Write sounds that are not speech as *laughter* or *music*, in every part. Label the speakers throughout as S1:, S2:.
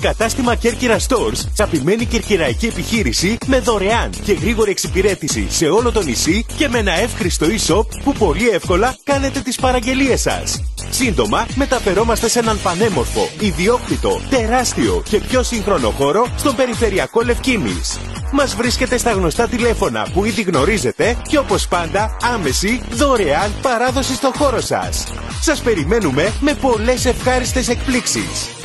S1: Κατάστημα Κέρκυρα Stores. Τσαπημένη κερκυραϊκή επιχείρηση με δωρεάν και γρήγορη εξυπηρέτηση σε όλο το νησί και με ένα εύχριστο e-shop που πολύ εύκολα κάνετε τις παραγγελίες σας. Σύντομα μεταφερόμαστε σε έναν πανέμορφο, ιδιόκτητο, τεράστιο και πιο σύγχρονο χώρο στον περιφερειακό Λευκήμης. Μας βρίσκεται στα γνωστά τηλέφωνα που ήδη γνωρίζετε και όπως πάντα άμεση, δωρεάν παράδοση στο χώρο σας. Σας περιμένουμε με πολλές ευχάριστες εκπλήξεις.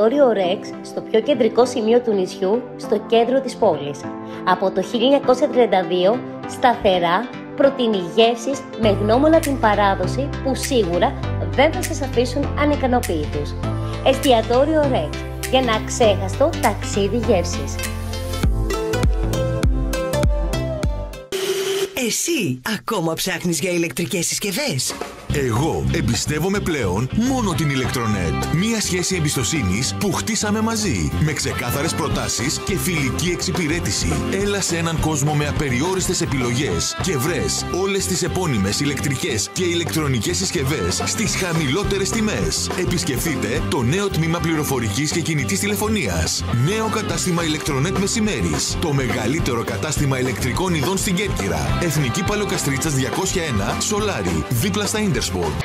S2: Εστιατόριο Rex στο πιο κεντρικό σημείο του νησιού, στο κέντρο της πόλης. Από το 1932, σταθερά προτείνει γεύσεις με γνώμονα την παράδοση που σίγουρα δεν θα σας αφήσουν ανικανοποιητούς. Εστιατόριο Rex για ένα ξέχαστο ταξίδι γεύσης.
S3: Εσύ ακόμα ψάχνεις για ηλεκτρικές συσκευές;
S4: Εγώ εμπιστεύομαι πλέον μόνο την Electronet. Μία σχέση εμπιστοσύνης που χτίσαμε μαζί. Με ξεκάθαρες προτάσεις και φιλική εξυπηρέτηση. Έλα σε έναν κόσμο με απεριόριστες επιλογές και βρες όλες τις επώνυμες ηλεκτρικές και ηλεκτρονικές συσκευές στις χαμηλότερες τιμές. Επισκεφτείτε το νέο τμήμα πληροφορικής και κινητής τηλεφωνίας. Νέο κατάστημα Electronet Μεσημέρις. Το μεγαλύτερο κατάστημα ηλεκτρικών ειδών στην Κέρκυρα. Εθνική Παλαιοκαστρίτσας 201 Σολάρι. Δίπλα στα Intersport.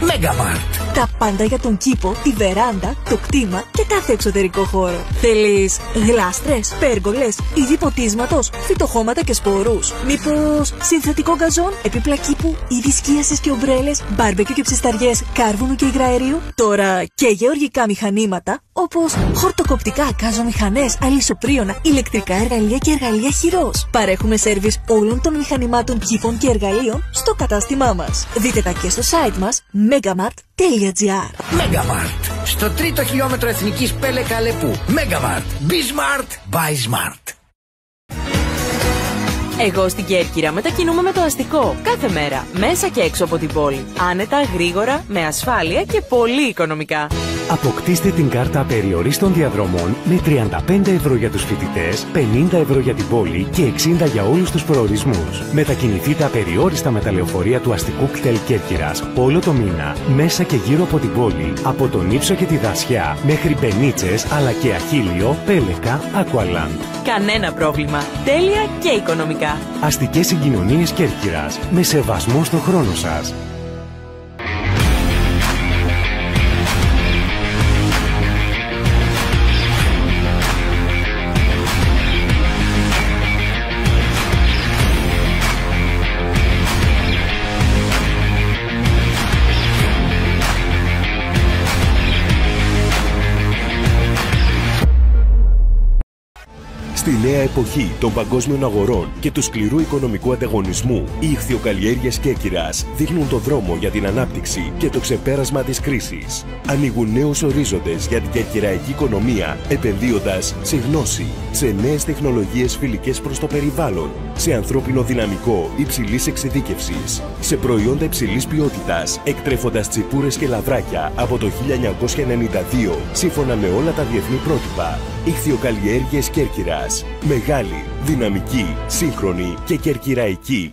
S3: Megamart.
S5: Τα πάντα για τον κήπο, τη βεράντα, το κτήμα και κάθε εξωτερικό χώρο. Θέλεις γλάστρε, πέργολες, είδη ποτίσματος, φυτοχώματα και σπορούς. Μήπως συνθετικό γκαζόν, επίπλα κήπου, είδη σκίαση και ομπρέλες, μπάρμπεκιου και ψισταριές, κάρβουνου και υγραερίου. Τώρα και γεωργικά μηχανήματα όπως χορτοκοπτικά, καζομηχανές, αλυσοπρίωνα, ηλεκτρικά εργαλεία και εργαλεία χειρός. Παρέχουμε σερβις όλων των μηχανημάτων κήπων και εργαλείων στο κατάστημά μας. Δείτε τα και στο site μας megamart.gr
S3: Megamart. Στο τρίτο χιλιόμετρο εθνικής Πέλε Καλεπού. Megamart. Be smart. Buy smart.
S6: Εγώ στην Κέρκυρα μετακινούμε με το αστικό κάθε μέρα, μέσα και έξω από την πόλη. Άνετα, γρήγορα, με ασφάλεια και πολύ οικονομικά.
S7: Αποκτήστε την κάρτα περιορίστων διαδρομών με 35 ευρώ για τους φοιτητές, 50 ευρώ για την πόλη και 60 για όλους τους προορισμούς. Μετακινηθείτε απεριόριστα με τα λεωφορεία του αστικού κτέλ Κέρκυρας όλο το μήνα, μέσα και γύρω από την πόλη, από τον Ήψο και τη Δασιά, μέχρι Μπενίτσες, αλλά και Αχίλιο, Πέλεκα, Aqualand.
S6: Κανένα πρόβλημα. Τέλεια και οικονομικά.
S7: Αστικές συγκοινωνίες Κέρκυρας, με σεβασμό στο χρόνο σας.
S1: Στη νέα εποχή των παγκόσμιων αγορών και του σκληρού οικονομικού ανταγωνισμού, οι ηχθειοκαλλιέργειες Κέκυρας δείχνουν το δρόμο για την ανάπτυξη και το ξεπέρασμα της κρίσης. Ανοίγουν νέους ορίζοντες για την κερκυραϊκή οικονομία, επενδύοντας σε γνώση, σε νέες τεχνολογίες φιλικές προς το περιβάλλον, σε ανθρώπινο δυναμικό υψηλής εξειδίκευσης, σε προϊόντα υψηλής ποιότητας, εκτρέφοντας τσιπούρες και λαβράκια από το 1992, σύμφωνα με όλα τα διεθνή πρότυπα. Ηχθειοκαλλιέργειες Κέρκυρας. Μεγάλη, δυναμική, σύγχρονη και κερκυραϊκή.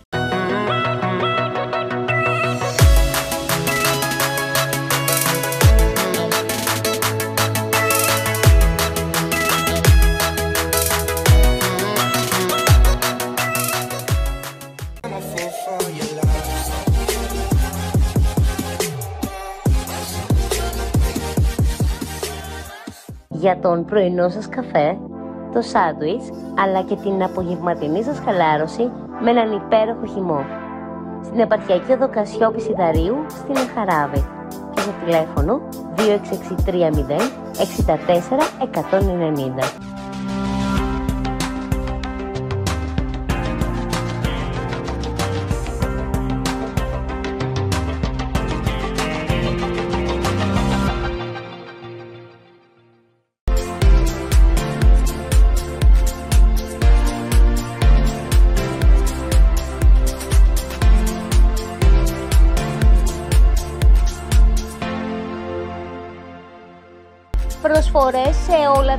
S2: Για τον πρωινό σας καφέ, το σάντουιτς, αλλά και την απογευματινή σας χαλάρωση με έναν υπέροχο χυμό. Στην επαρχιακή οδό Κασιόπη Σιδαρίου, στην Εχαράβη. Και στο τηλέφωνο 2663 64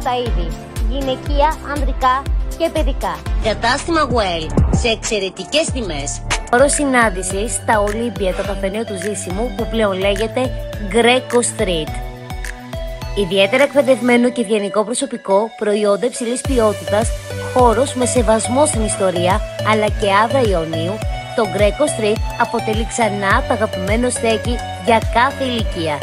S2: τα είδη. Γυναικεία, ανδρικά και παιδικά. Κατάστημα Well σε εξαιρετικές τιμές. Όρο συνάντηση στα Ολύμπια το καφενείο του Ζήσιμου που πλέον λέγεται Greco Street. Ιδιαίτερα εκπαιδευμένο και ευγενικό προσωπικό, προϊόντα υψηλής ποιότητας, χώρος με σεβασμό στην ιστορία αλλά και άδρα Ιωνίου, το Greco Street αποτελεί ξανά το αγαπημένο στέκι για κάθε ηλικία.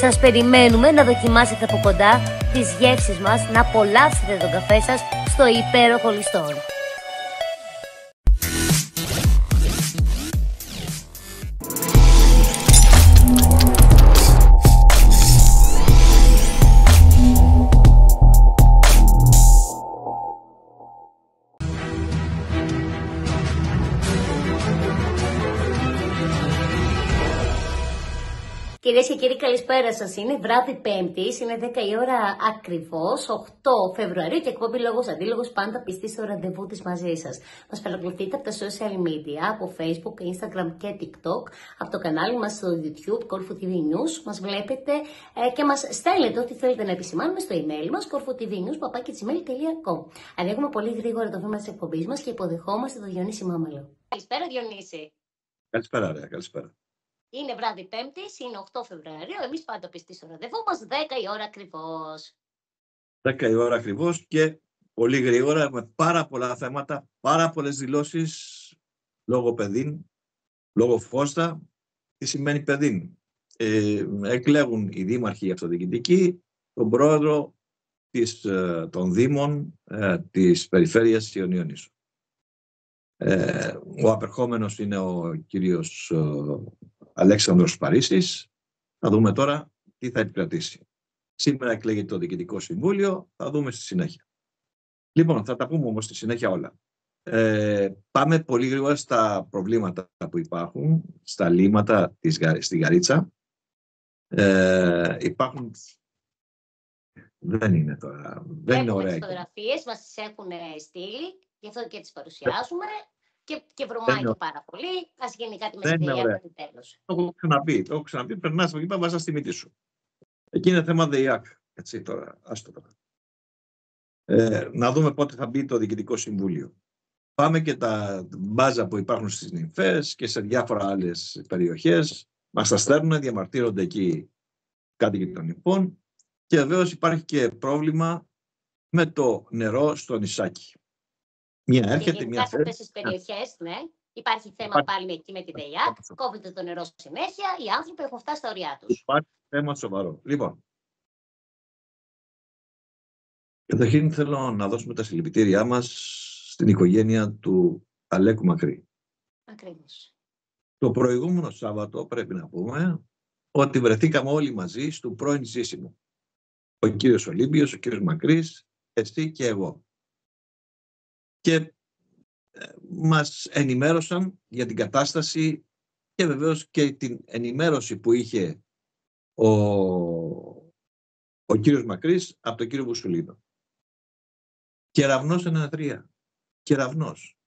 S2: Σας περιμένουμε να δοκιμάσετε από κοντά τις γεύσεις μας, να απολαύσετε τον καφέ σας στο υπέροχο ληστόν. Κυρίες και κύριοι, καλησπέρα σας. Είναι βράδυ Πέμπτης, είναι 10 η ώρα ακριβώς, 8 Φεβρουαρίου και εκπομπή λόγος αντίλογος πάντα πιστή στο ραντεβού της μαζί σας. Μας παρακολουθείτε από τα social media, από Facebook, Instagram και TikTok, από το κανάλι μας στο YouTube, Corfu TV News. Μας βλέπετε ε, και μας στέλνετε ό,τι θέλετε να επισημάνουμε στο email μας, corfutvnews.com. Ανοίγουμε πολύ γρήγορα το βήμα της εκπομπής μας και υποδεχόμαστε τον Διονύση Μάμαλο. Καλησπέρα, Διονύση.
S8: Καλησπέρα, ρε, καλησπέρα.
S2: Είναι βράδυ Πέμπτης, είναι 8 Φεβρουαρίου. Εμείς πάντα πιστοί στο ραντεβού μας, 10 η ώρα ακριβώς.
S8: 10 η ώρα ακριβώς και πολύ γρήγορα με πάρα πολλά θέματα, πάρα πολλές δηλώσεις λόγω παιδίν, λόγω φώστα. Τι σημαίνει παιδίν; Ε, εκλέγουν οι δήμαρχοι αυτοδιοικητικοί τον πρόεδρο της, ε, των Δήμων ε, της Περιφέρειας Ιωνίωνης. Ε, ο απερχόμενος είναι ο κύριος ε, Αλέξανδρος Παρίσης. Θα δούμε τώρα τι θα επικρατήσει. Σήμερα εκλέγεται το Διοικητικό Συμβούλιο, θα δούμε στη συνέχεια. Λοιπόν, θα τα πούμε όμως στη συνέχεια όλα. Ε, πάμε πολύ γρήγορα στα προβλήματα που υπάρχουν, στα λύματα της, στη Γαρίτσα. Ε, υπάρχουν... Δεν είναι τώρα, δεν είναι ωραία.
S2: Οι φωτογραφίες μας τις έχουν στείλει, γι' αυτό και τις παρουσιάζουμε και, και βρωμάει και πάρα πολύ. Α γίνει κάτι με την ΔΕΙΑΚ τέλος.
S8: Το έχω ξαναπεί. Το έχω ξαναπεί. Περνάς από εκεί, βάζα στη μύτη σου. Εκεί είναι θέμα ΔΕΙΑΚ. Έτσι τώρα. Άστο τώρα. Ε, να δούμε πότε θα μπει το Διοικητικό Συμβούλιο. Πάμε και τα μπάζα που υπάρχουν στις νυμφές και σε διάφορα άλλες περιοχές. Μας τα στέλνουν, διαμαρτύρονται εκεί κάτοικοι των νυμφών και βεβαίως υπάρχει και πρόβλημα με το νερό στο νησάκι.
S2: Μία έρχεται, μία σε αυτές τις περιοχές, ναι. Υπάρχει θέμα Υπάρχει... πάλι εκεί με τη ΔΕΙΑΚ, κόβεται το νερό συνέχεια, οι άνθρωποι έχουν φτάσει στα ωριά τους.
S8: Υπάρχει θέμα σοβαρό. Λοιπόν, καταρχήν θέλω να δώσουμε τα συλληπιτήριά μας στην οικογένεια του Αλέκου Μακρύ.
S2: Ακριβώς.
S8: Το προηγούμενο Σάββατο πρέπει να πούμε ότι βρεθήκαμε όλοι μαζί στο πρώην ζήσιμο. Ο κύριος Ολύμπιος, ο κύριος Μακρύς, εσύ και εγώ και ε, μας ενημέρωσαν για την κατάσταση και βεβαίως και την ενημέρωση που είχε ο, ο κύριος Μακρύς από τον κύριο Βουσουλίνο. Κεραυνός 1-3. Κεραυνός.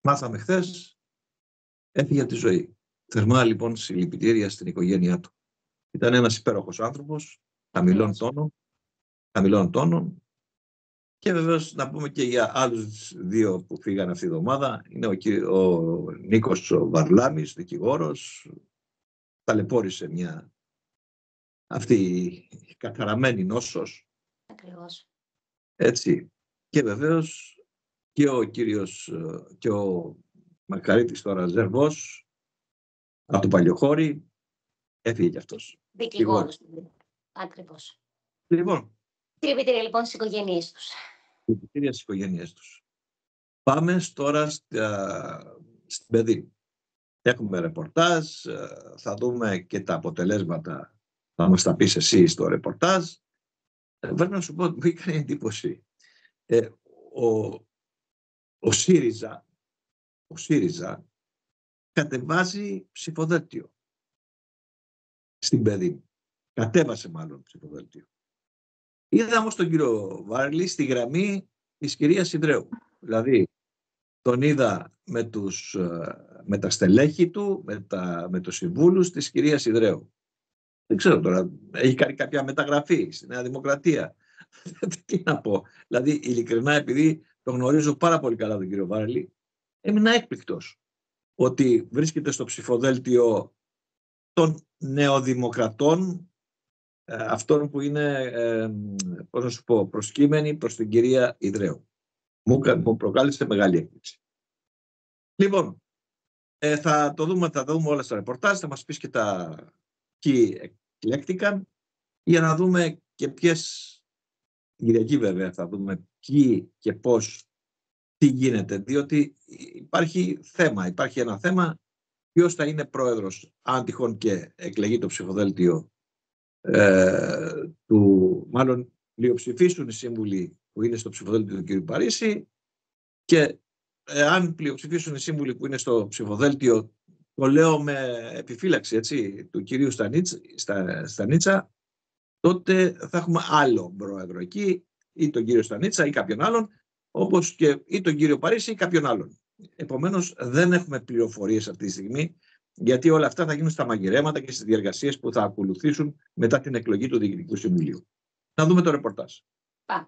S8: Μάθαμε χθες, έφυγε από τη ζωή. Θερμά λοιπόν συλληπιτήρια στην οικογένειά του. Ήταν ένας υπέροχος άνθρωπος, χαμηλών τόνων, χαμηλών τόνων, και βεβαίως να πούμε και για άλλους δύο που φύγαν αυτή τη εβδομάδα. Είναι ο, ο Νίκος Βαρλάμης, δικηγόρος. Ταλαιπώρησε μια αυτή η καθαραμένη νόσος.
S2: Ακριβώς.
S8: Έτσι. Και βεβαίως και ο κύριος και ο Μακαρίτης τώρα Ζερβός από το Παλιοχώρι έφυγε κι αυτός.
S2: Δικηγόρος. Ακριβώς.
S8: Λοιπόν.
S2: Συλληπιτήρια λοιπόν στις οικογένειές τους
S8: συλληπιτήρια στις οικογένειές τους. Πάμε τώρα στην παιδί. Έχουμε ρεπορτάζ, ε, θα δούμε και τα αποτελέσματα, θα μας τα πεις εσύ στο ρεπορτάζ. Ε, πρέπει να σου πω ότι μου έκανε εντύπωση. Ε, ο, ο ΣΥΡΙΖΑ, ο ΣΥΡΙΖΑ κατεβάζει ψηφοδέλτιο στην παιδί. Κατέβασε μάλλον ψηφοδέλτιο. Είδα όμως τον κύριο Βάρλι στη γραμμή της κυρίας Ιδρέου. Δηλαδή, τον είδα με, τους, ε, με τα στελέχη του, με, τα, με τους συμβούλους της κυρίας Ιδρέου. Δεν ξέρω τώρα, έχει κάνει κάποια μεταγραφή στη Νέα Δημοκρατία. *laughs* Τι να πω. Δηλαδή, ειλικρινά, επειδή το γνωρίζω πάρα πολύ καλά τον κύριο Βάρελη, έμεινα έκπληκτος ότι βρίσκεται στο ψηφοδέλτιο των νεοδημοκρατών, ε, αυτών που είναι, ε, πώς να σου πω, προσκύμενοι προς την κυρία Ιδρέου. Μου, μου προκάλεσε μεγάλη έκπληξη. Λοιπόν, ε, θα το δούμε, θα δούμε όλα στα ρεπορτάζ, θα μας πεις και τα ποιοι εκλέκτηκαν, για να δούμε και ποιες, Κυριακή βέβαια θα δούμε ποιοι και πώς, τι γίνεται, διότι υπάρχει θέμα, υπάρχει ένα θέμα ποιος θα είναι πρόεδρος, αν τυχόν και εκλεγεί το ψηφοδέλτιο ε, του, μάλλον πλειοψηφίσουν οι σύμβουλοι που είναι στο ψηφοδέλτιο του κ. Παρίσι και αν πλειοψηφίσουν οι σύμβουλοι που είναι στο ψηφοδέλτιο, το λέω με επιφύλαξη έτσι, του κυρίου Στανίτσα, στα, Στανίτσα, τότε θα έχουμε άλλο πρόεδρο εκεί, ή τον κύριο Στανίτσα ή κάποιον άλλον, όπως και ή τον κύριο Παρίσι ή κάποιον άλλον. Επομένως δεν έχουμε πληροφορίες αυτή τη στιγμή, γιατί όλα αυτά θα γίνουν στα μαγειρέματα και στις διεργασίες που θα ακολουθήσουν μετά την εκλογή του Διοικητικού Συμβουλίου. Να δούμε το ρεπορτάζ.
S2: Πάμε.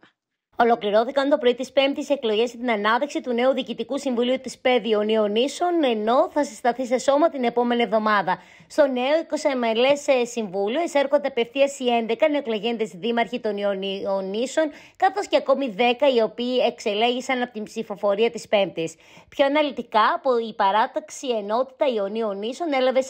S2: Ολοκληρώθηκαν το πρωί της Πέμπτης εκλογές για την ανάδειξη του νέου Διοικητικού Συμβουλίου της ΠΕΔ Ιωνίων ενώ θα συσταθεί σε σώμα την επόμενη εβδομάδα. Στο νέο 20 μελέ συμβούλιο εισέρχονται απευθείας οι 11 νεοεκλεγέντες δήμαρχοι των Ιωνίσων, καθώς και ακόμη 10 οι οποίοι εξελέγησαν από την ψηφοφορία της Πέμπτης. Πιο αναλυτικά, από η παράταξη ενότητα Ιωνίων Νήσων έλαβε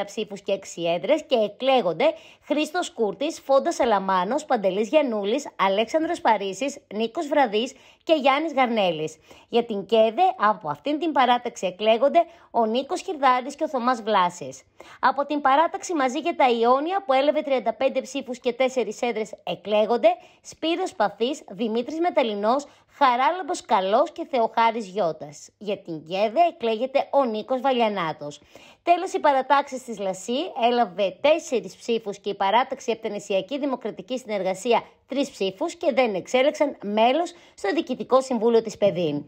S2: 41 ψήφους και 6 έδρες και εκλέγονται Χρήστος Κούρτης, Φόντας Αλαμάνος, Παντελής Γιανούλη, Αλέξανδρος Παρίσι, Νίκος Βραδή και Γιάννης Γαρνέλης. Για την ΚΕΔΕ, από αυτήν την παράταξη εκλέγονται ο Νίκος Χιρδάρη και ο Θωμάς Βλάση. Από την παράταξη μαζί για τα Ιόνια, που έλαβε 35 ψήφους και 4 έδρες, εκλέγονται Σπύρος Παθής, Δημήτρης Μεταλινός, Χαράλαμπος Καλός και Θεοχάρης Γιώτας. Για την ΚΕΔΕ εκλέγεται ο Νίκος Βαλιανάτος. Τέλος, η παρατάξη της ΛΑΣΥ έλαβε τέσσερις ψήφους και η παράταξη από την Εσιακή Δημοκρατική Συνεργασία τρεις ψήφους και δεν εξέλεξαν μέλος στο Διοικητικό Συμβούλιο της ΠΕΔΗΝ.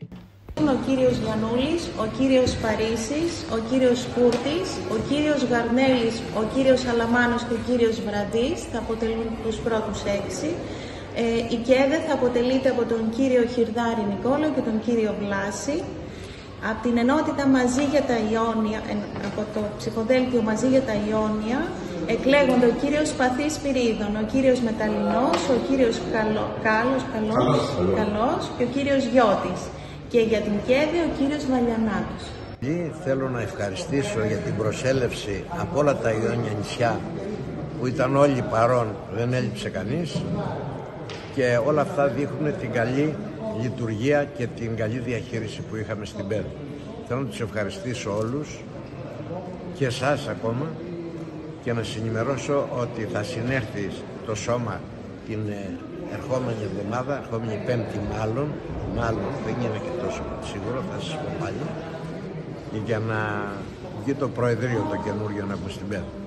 S9: Ο κύριος Γιαννούλης, ο κύριος Παρίσης, ο κύριος Κούρτης, ο κύριος Γαρνέλης, ο κύριος Αλαμάνος και ο κύριος Βραντής θα αποτελούν τους πρώτους έξι. Ε, η ΚΕΔΕ θα αποτελείται από τον κύριο Χιρδάρη Νικόλο και τον κύριο Βλάση. Από την ενότητα μαζί για τα Ιόνια, από το ψηφοδέλτιο μαζί για τα Ιόνια, εκλέγονται ο κύριος Παθής Πυρίδων, ο κύριος Μεταλλινός, ο κύριος Καλό, Κάλος, Καλός, Καλός και ο κύριος Γιώτης. Και για την ΚΕΔΕ ο κύριος Βαλιανάτος.
S10: Θέλω να ευχαριστήσω για την προσέλευση από όλα τα Ιόνια νησιά που ήταν όλοι παρόν, δεν έλειψε κανείς και όλα αυτά δείχνουν την καλή λειτουργία και την καλή διαχείριση που είχαμε στην ΠΕΔ. Θέλω να τους ευχαριστήσω όλους και εσάς ακόμα και να συνημερώσω ότι θα συνέρθει το σώμα την ε, ερχόμενη εβδομάδα, ερχόμενη πέμπτη μάλλον, μάλλον δεν είναι και τόσο σίγουρο, θα σας πω πάλι, για να βγει το Προεδρείο το καινούριο να πω στην ΠΕΔ.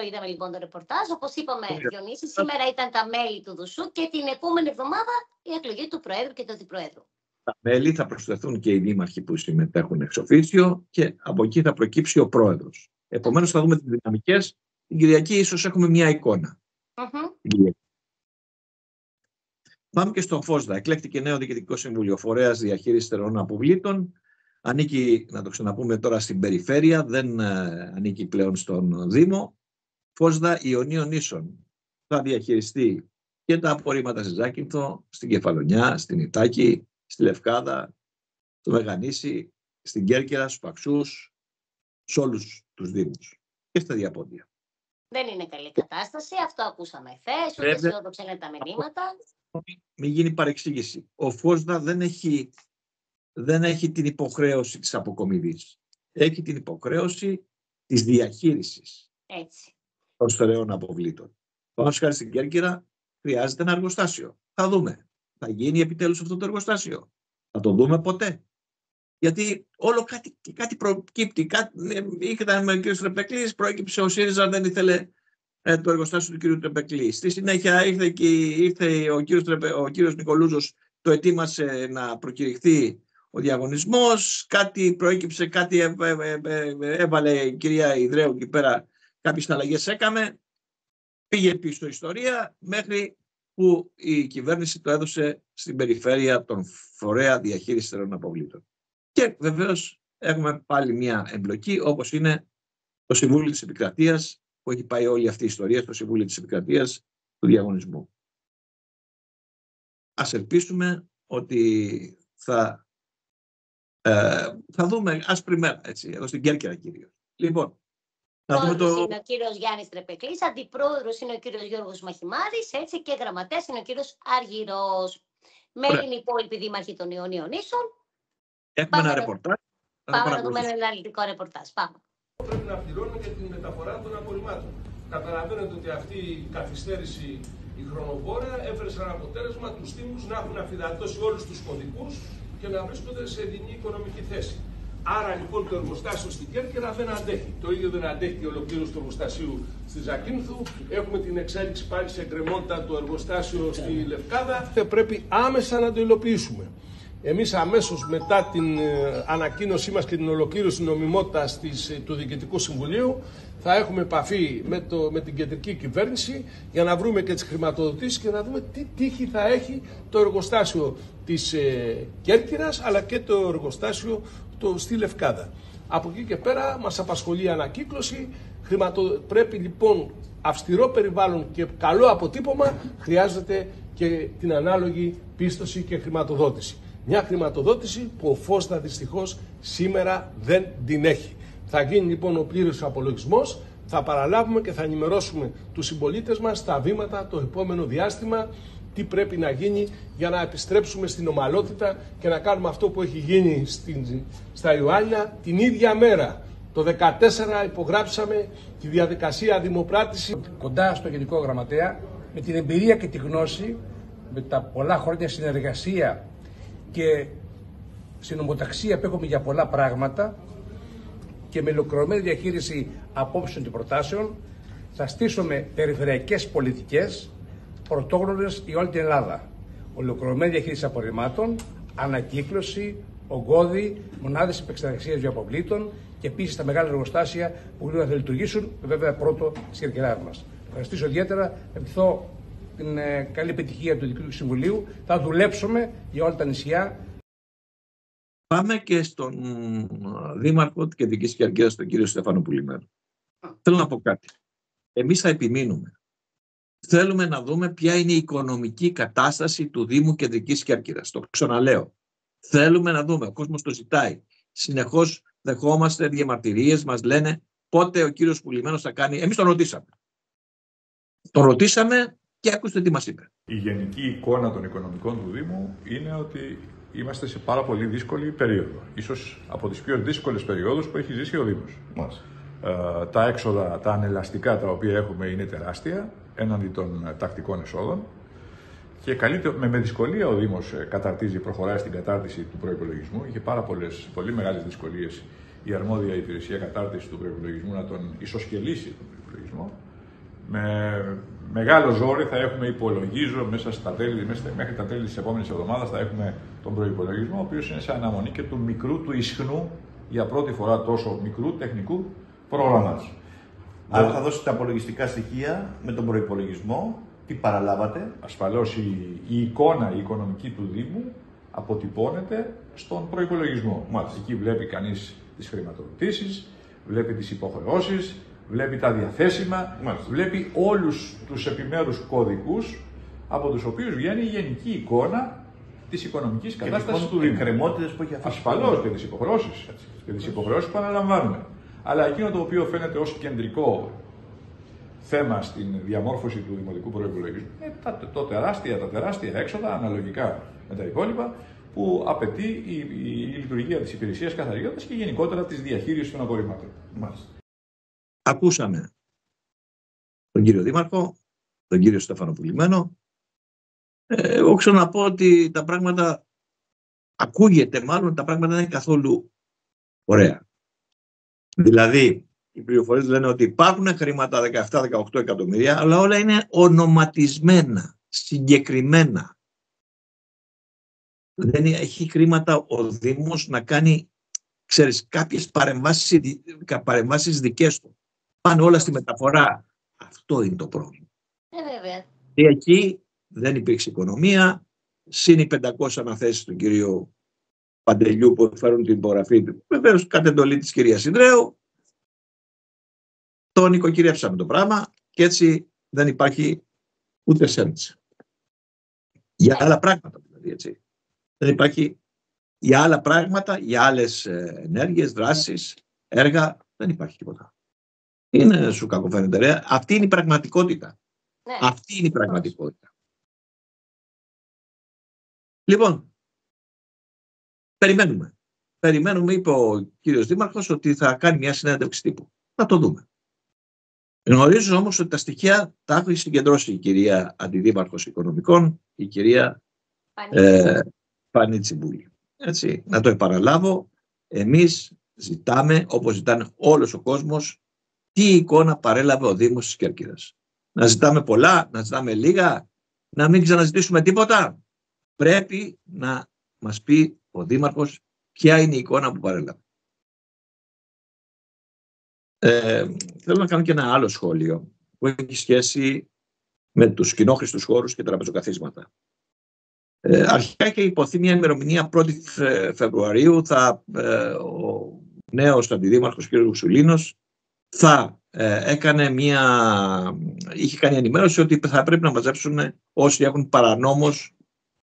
S2: Το είδαμε λοιπόν το ρεπορτάζ. Όπως είπαμε, Διονύση, σήμερα ήταν τα μέλη του Δουσού και την επόμενη εβδομάδα η εκλογή του Προέδρου και του Αντιπροέδρου.
S8: Τα μέλη θα προσθεθούν και οι δήμαρχοι που συμμετέχουν εξ officio και από εκεί θα προκύψει ο πρόεδρος. Επομένως, θα δούμε τις δυναμικές. Την Κυριακή ίσως έχουμε μια εικόνα. Uh-huh. Πάμε και στον Φόσδα. Εκλέχτηκε νέο διοικητικό συμβούλιο φορέας διαχείρισης θερών αποβλήτων. Ανήκει, να το ξαναπούμε τώρα, στην περιφέρεια, δεν ε, ανήκει πλέον στον Δήμο. Φόσδα Ιωνίων Νήσων θα διαχειριστεί και τα απορρίμματα στη Ζάκυνθο, στην Κεφαλονιά, στην Ιτάκη, στη Λευκάδα, στο Μεγανήσι, στην Κέρκυρα, στους Παξούς, σε όλους τους Δήμους και στα Διαπόντια.
S2: Δεν είναι καλή κατάσταση, αυτό ακούσαμε χθες, ούτε αισιόδοξα είναι τα μηνύματα.
S8: Μην γίνει παρεξήγηση. Ο Φόσδα δεν έχει, δεν έχει την υποχρέωση της αποκομιδής. Έχει την υποχρέωση της διαχείρισης.
S2: Έτσι
S8: των στερεών αποβλήτων. Πάνω χάρη στην Κέρκυρα χρειάζεται ένα εργοστάσιο. Θα δούμε. Θα γίνει επιτέλους αυτό το εργοστάσιο. Θα το δούμε ποτέ. Γιατί όλο κάτι, κάτι προκύπτει. Κάτι, ήταν με ο κ. Τρεπεκλή, προέκυψε ο ΣΥΡΙΖΑ, δεν ήθελε ε, το εργοστάσιο του κ. Τρεπεκλή. Στη συνέχεια ήρθε, και, ήρθε ο κ. Τρεπε, ο κύριος Νικολούζος, το ετοίμασε να προκηρυχθεί ο διαγωνισμός. Κάτι προέκυψε, κάτι έβαλε η κυρία Ιδρέου εκεί πέρα κάποιες αλλαγές έκαμε, πήγε πίσω η ιστορία μέχρι που η κυβέρνηση το έδωσε στην περιφέρεια των φορέα διαχείρισης των αποβλήτων. Και βεβαίως έχουμε πάλι μια εμπλοκή όπως είναι το Συμβούλιο της Επικρατείας που έχει πάει όλη αυτή η ιστορία στο Συμβούλιο της Επικρατείας του διαγωνισμού. Ας ελπίσουμε ότι θα, ε, θα δούμε άσπρη μέρα, έτσι, εδώ στην Κέρκυρα κυρίως. Λοιπόν,
S2: να δούμε το... είναι ο κύριος Γιάννης Τρεπεκλής, αντιπρόεδρος είναι ο κύριος Γιώργος Μαχημάρης, έτσι, και γραμματέας είναι ο κύριος Αργυρός. Μέλη είναι οι υπόλοιποι δήμαρχοι των Ιωνίων Ίσων.
S8: Έχουμε ένα ρεπορτάζ.
S2: Πάμε να δούμε ένα αναλυτικό ρεπορτάζ. Πάμε.
S11: Πρέπει να πληρώνουμε για την μεταφορά των απορριμμάτων. Καταλαβαίνετε ότι αυτή η καθυστέρηση η χρονοβόρα έφερε σαν αποτέλεσμα τους Δήμου να έχουν αφιδατώσει όλους τους κωδικούς και να βρίσκονται σε δινή οικονομική θέση. Άρα λοιπόν το εργοστάσιο στην Κέρκυρα δεν αντέχει. Το ίδιο δεν αντέχει η ολοκλήρωση του εργοστασίου στη Ζακίνθου. Έχουμε την εξέλιξη πάλι σε εγκρεμότητα του εργοστάσιο στη Λευκάδα. Θα πρέπει άμεσα να το υλοποιήσουμε. Εμείς αμέσως μετά την ε, ανακοίνωσή μας και την ολοκλήρωση νομιμότητας της, ε, του Διοικητικού Συμβουλίου θα έχουμε επαφή με, το, με την κεντρική κυβέρνηση για να βρούμε και τις χρηματοδοτήσεις και να δούμε τι τύχη θα έχει το εργοστάσιο της ε, Κέρκυρας αλλά και το εργοστάσιο το, στη Λευκάδα. Από εκεί και πέρα μας απασχολεί η ανακύκλωση. Χρηματο... Πρέπει λοιπόν αυστηρό περιβάλλον και καλό αποτύπωμα χρειάζεται και την ανάλογη πίστοση και χρηματοδότηση. Μια χρηματοδότηση που ο Φώστα δυστυχώς σήμερα δεν την έχει. Θα γίνει λοιπόν ο πλήρης απολογισμός, θα παραλάβουμε και θα ενημερώσουμε τους συμπολίτες μας στα βήματα το επόμενο διάστημα τι πρέπει να γίνει για να επιστρέψουμε στην ομαλότητα και να κάνουμε αυτό που έχει γίνει στην, στα Ιωάννια την ίδια μέρα. Το 2014 υπογράψαμε τη διαδικασία δημοπράτησης.
S12: Κοντά στο Γενικό Γραμματέα, με την εμπειρία και τη γνώση, με τα πολλά χρόνια συνεργασία και συνομοταξία που έχουμε για πολλά πράγματα και με ολοκληρωμένη διαχείριση απόψεων και προτάσεων θα στήσουμε περιφερειακές πολιτικές πρωτόγνωρες για όλη την Ελλάδα. Ολοκληρωμένη διαχείριση απορριμμάτων, ανακύκλωση, ογκώδη, μονάδες επεξεργασίας βιοποβλήτων και επίσης τα μεγάλα εργοστάσια που γρήγορα θα λειτουργήσουν, βέβαια πρώτο στη κερκυρά μας. Ευχαριστήσω ιδιαίτερα, ευχηθώ την ε, καλή επιτυχία του Διοικητικού Συμβουλίου. Θα δουλέψουμε για όλα τα νησιά.
S8: Πάμε και στον Δήμαρχο της Κεντρικής Κερκίδα, τον κύριο Στέφανο Πουλημένο. Θέλω να πω κάτι. Εμείς θα επιμείνουμε θέλουμε να δούμε ποια είναι η οικονομική κατάσταση του Δήμου Κεντρικής Κέρκυρας. Το ξαναλέω. Θέλουμε να δούμε. Ο κόσμος το ζητάει. Συνεχώς δεχόμαστε διαμαρτυρίες, μας λένε πότε ο κύριος Πουλημένος θα κάνει. Εμείς τον ρωτήσαμε. Τον ρωτήσαμε και άκουστε τι μας είπε.
S13: Η γενική εικόνα των οικονομικών του Δήμου είναι ότι είμαστε σε πάρα πολύ δύσκολη περίοδο. Ίσως από τις πιο δύσκολες περιόδους που έχει ζήσει ο Δήμος. Ε, τα έξοδα, τα ανελαστικά τα οποία έχουμε είναι τεράστια έναντι των ε, τακτικών εσόδων και καλείται, με, με δυσκολία ο Δήμος ε, καταρτίζει, προχωράει στην κατάρτιση του προϋπολογισμού. Είχε πάρα πολλές, πολύ μεγάλες δυσκολίες η αρμόδια υπηρεσία κατάρτισης του προϋπολογισμού να τον ισοσκελίσει τον προϋπολογισμό. Με μεγάλο ζόρι θα έχουμε υπολογίζω μέσα στα τέλη, μέσα, μέχρι τα τέλη της επόμενης εβδομάδας θα έχουμε τον προϋπολογισμό, ο οποίος είναι σε αναμονή και του μικρού, του ισχνού, για πρώτη φορά τόσο μικρού τεχνικού πρόγραμμα.
S14: Άρα θα δώσετε τα απολογιστικά στοιχεία με τον προπολογισμό. Τι παραλάβατε;
S13: Ασφαλώς η, η, εικόνα, η οικονομική του Δήμου αποτυπώνεται στον προπολογισμό. Μάλιστα. Εκεί βλέπει κανείς τις χρηματοδοτήσεις, βλέπει τις υποχρεώσεις, βλέπει τα διαθέσιμα, Μάλιστα. βλέπει όλους τους επιμέρους κώδικου από τους οποίους βγαίνει η γενική εικόνα της οικονομικής κατάστασης του Δήμου.
S14: Και που έχει αφήσει.
S13: Ασφαλώς και τις υποχρεώσεις. Και τις υποχρεώσεις που αναλαμβάνουμε. Αλλά εκείνο το οποίο φαίνεται ως κεντρικό θέμα στην διαμόρφωση του δημοτικού προϋπολογισμού είναι τα, το τεράστια, τα τεράστια έξοδα αναλογικά με τα υπόλοιπα που απαιτεί η, η, η λειτουργία της υπηρεσίας καθαριότητας και γενικότερα της διαχείρισης των απορριμμάτων.
S8: Ακούσαμε τον κύριο Δήμαρχο, τον κύριο Στέφανο Πουλημένο. Ε, εγώ ξέρω να πω ότι τα πράγματα ακούγεται μάλλον τα πράγματα δεν είναι καθόλου ωραία. Δηλαδή, οι πληροφορίες λένε ότι υπάρχουν χρήματα 17-18 εκατομμύρια, αλλά όλα είναι ονοματισμένα, συγκεκριμένα. Δεν έχει χρήματα ο Δήμος να κάνει, ξέρεις, κάποιες παρεμβάσεις, παρεμβάσεις δικές του. Πάνε όλα στη μεταφορά. Αυτό είναι το πρόβλημα.
S2: Ε, βέβαια.
S8: Και εκεί δεν υπήρξε οικονομία. Συν οι 500 αναθέσεις του κυρίου Παντελιού που φέρουν την υπογραφή του. Βεβαίως, κατ' εντολή της κυρίας Συνδρέου, το νοικοκυρεύσαμε το πράγμα και έτσι δεν υπάρχει ούτε σέντς. Για άλλα πράγματα δηλαδή έτσι. Δεν υπάρχει για άλλα πράγματα, για άλλες ε, ενέργειες, δράσεις, έργα, δεν υπάρχει τίποτα. Είναι σου κακοφαίνεται ρε. Αυτή είναι η πραγματικότητα.
S2: Ναι.
S8: Αυτή είναι η πραγματικότητα. Λοιπόν, περιμένουμε. Περιμένουμε, είπε ο κύριος Δήμαρχος, ότι θα κάνει μια συνέντευξη τύπου. Θα το δούμε. Γνωρίζω όμως ότι τα στοιχεία τα έχει συγκεντρώσει η κυρία Αντιδήμαρχος Οικονομικών, η κυρία ε, Φανή Τσιμπούλη. Έτσι, να το επαναλάβω, εμείς ζητάμε, όπως ζητάνε όλος ο κόσμος, τι εικόνα παρέλαβε ο Δήμος της Κέρκυρας. Να ζητάμε πολλά, να ζητάμε λίγα, να μην ξαναζητήσουμε τίποτα. Πρέπει να μας πει ο Δήμαρχος ποια είναι η εικόνα που παρέλαβε. Ε, θέλω να κάνω και ένα άλλο σχόλιο που έχει σχέση με τους κοινόχρηστους χώρους και τραπεζοκαθίσματα. Ε, αρχικά είχε υποθεί μια ημερομηνία 1η Φεβρουαρίου θα, ε, ο νέος αντιδήμαρχος κ. Ρουσουλίνος θα ε, έκανε μια, είχε κάνει ενημέρωση ότι θα πρέπει να μαζέψουν όσοι έχουν παρανόμως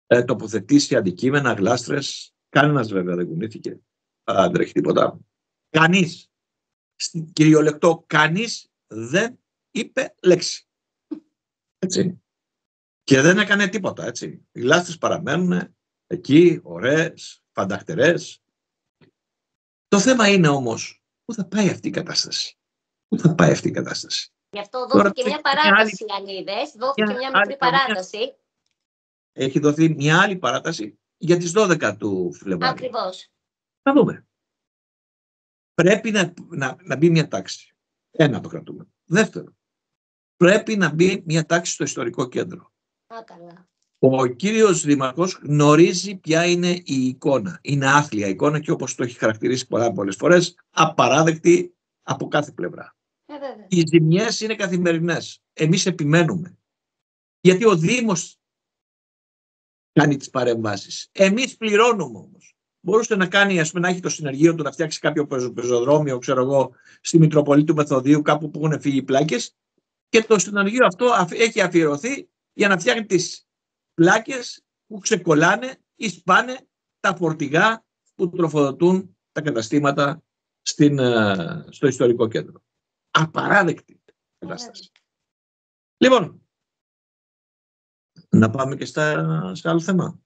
S8: ε, τοποθετήσει αντικείμενα, γλάστρες. Κανένας βέβαια δεν κουνήθηκε. Δεν τρέχει τίποτα. Κανείς στην κυριολεκτό κανείς δεν είπε λέξη. Έτσι. Και δεν έκανε τίποτα, έτσι. Οι λάστες παραμένουν εκεί, ωραίες, φανταχτερές. Το θέμα είναι όμως, πού θα πάει αυτή η κατάσταση; Πού θα πάει αυτή η κατάσταση;
S2: Γι' αυτό δόθηκε μια παράταση, αν είδες. Δόθηκε μια μικρή παράταση.
S8: Έχει δοθεί μια άλλη παράταση για τις 12 του Φλεβάρι.
S2: Ακριβώς.
S8: Θα δούμε πρέπει να, να, να μπει μια τάξη. Ένα το κρατούμε. Δεύτερο, πρέπει να μπει μια τάξη στο ιστορικό κέντρο.
S2: Α, καλά.
S8: Ο κύριος Δήμαρχος γνωρίζει ποια είναι η εικόνα. Είναι άθλια εικόνα και όπως το έχει χαρακτηρίσει πολλά πολλές φορές, απαράδεκτη από κάθε πλευρά.
S2: Ε,
S8: Οι ζημιές είναι καθημερινές. Εμείς επιμένουμε. Γιατί ο Δήμος κάνει τις παρεμβάσεις. Εμείς πληρώνουμε όμως μπορούσε να κάνει, ας πούμε, να έχει το συνεργείο του να φτιάξει κάποιο πεζοδρόμιο, ξέρω εγώ, στη Μητροπολή του Μεθοδίου, κάπου που έχουν φύγει οι πλάκες. Και το συνεργείο αυτό έχει αφιερωθεί για να φτιάχνει τις πλάκες που ξεκολλάνε ή σπάνε τα φορτηγά που τροφοδοτούν τα καταστήματα στην, ε, στο ιστορικό κέντρο. Απαράδεκτη κατάσταση. Λοιπόν, να πάμε και στα, σε άλλο θέμα.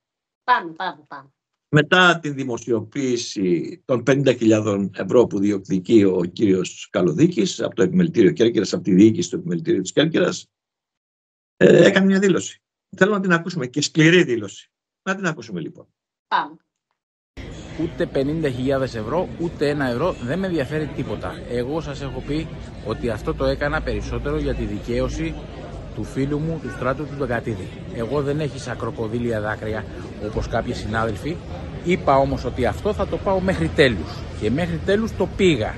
S2: Πάμε, πάμε, πάμε
S8: μετά την δημοσιοποίηση των 50.000 ευρώ που διεκδικεί ο κύριος Καλοδίκης από το Επιμελητήριο Κέρκυρας, από τη διοίκηση του Επιμελητήριου της Κέρκυρας, ε, έκανε μια δήλωση. Θέλω να την ακούσουμε και σκληρή δήλωση. Να την ακούσουμε λοιπόν.
S2: Πάμε.
S15: Ούτε 50.000 ευρώ, ούτε ένα ευρώ, δεν με ενδιαφέρει τίποτα. Εγώ σας έχω πει ότι αυτό το έκανα περισσότερο για τη δικαίωση του φίλου μου, του στράτου του Μπεγκατίδη. Εγώ δεν έχει ακροκοδίλια δάκρυα όπως κάποιοι συνάδελφοι. Είπα όμως ότι αυτό θα το πάω μέχρι τέλους. Και μέχρι τέλους το πήγα.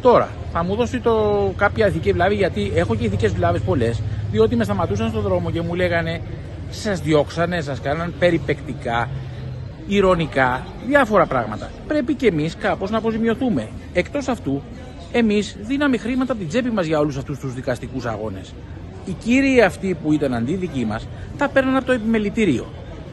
S15: Τώρα, θα μου δώσει το κάποια ηθική βλάβη, γιατί έχω και ηθικές βλάβες πολλές, διότι με σταματούσαν στον δρόμο και μου λέγανε σας διώξανε, σας κάναν περιπεκτικά, ηρωνικά, διάφορα πράγματα. Πρέπει και εμείς κάπως να αποζημιωθούμε. Εκτός αυτού, εμείς δίναμε χρήματα από την τσέπη μας για όλους αυτούς τους δικαστικούς αγώνες οι κύριοι αυτοί που ήταν αντίδικοι μας τα παίρνουν από το επιμελητήριο.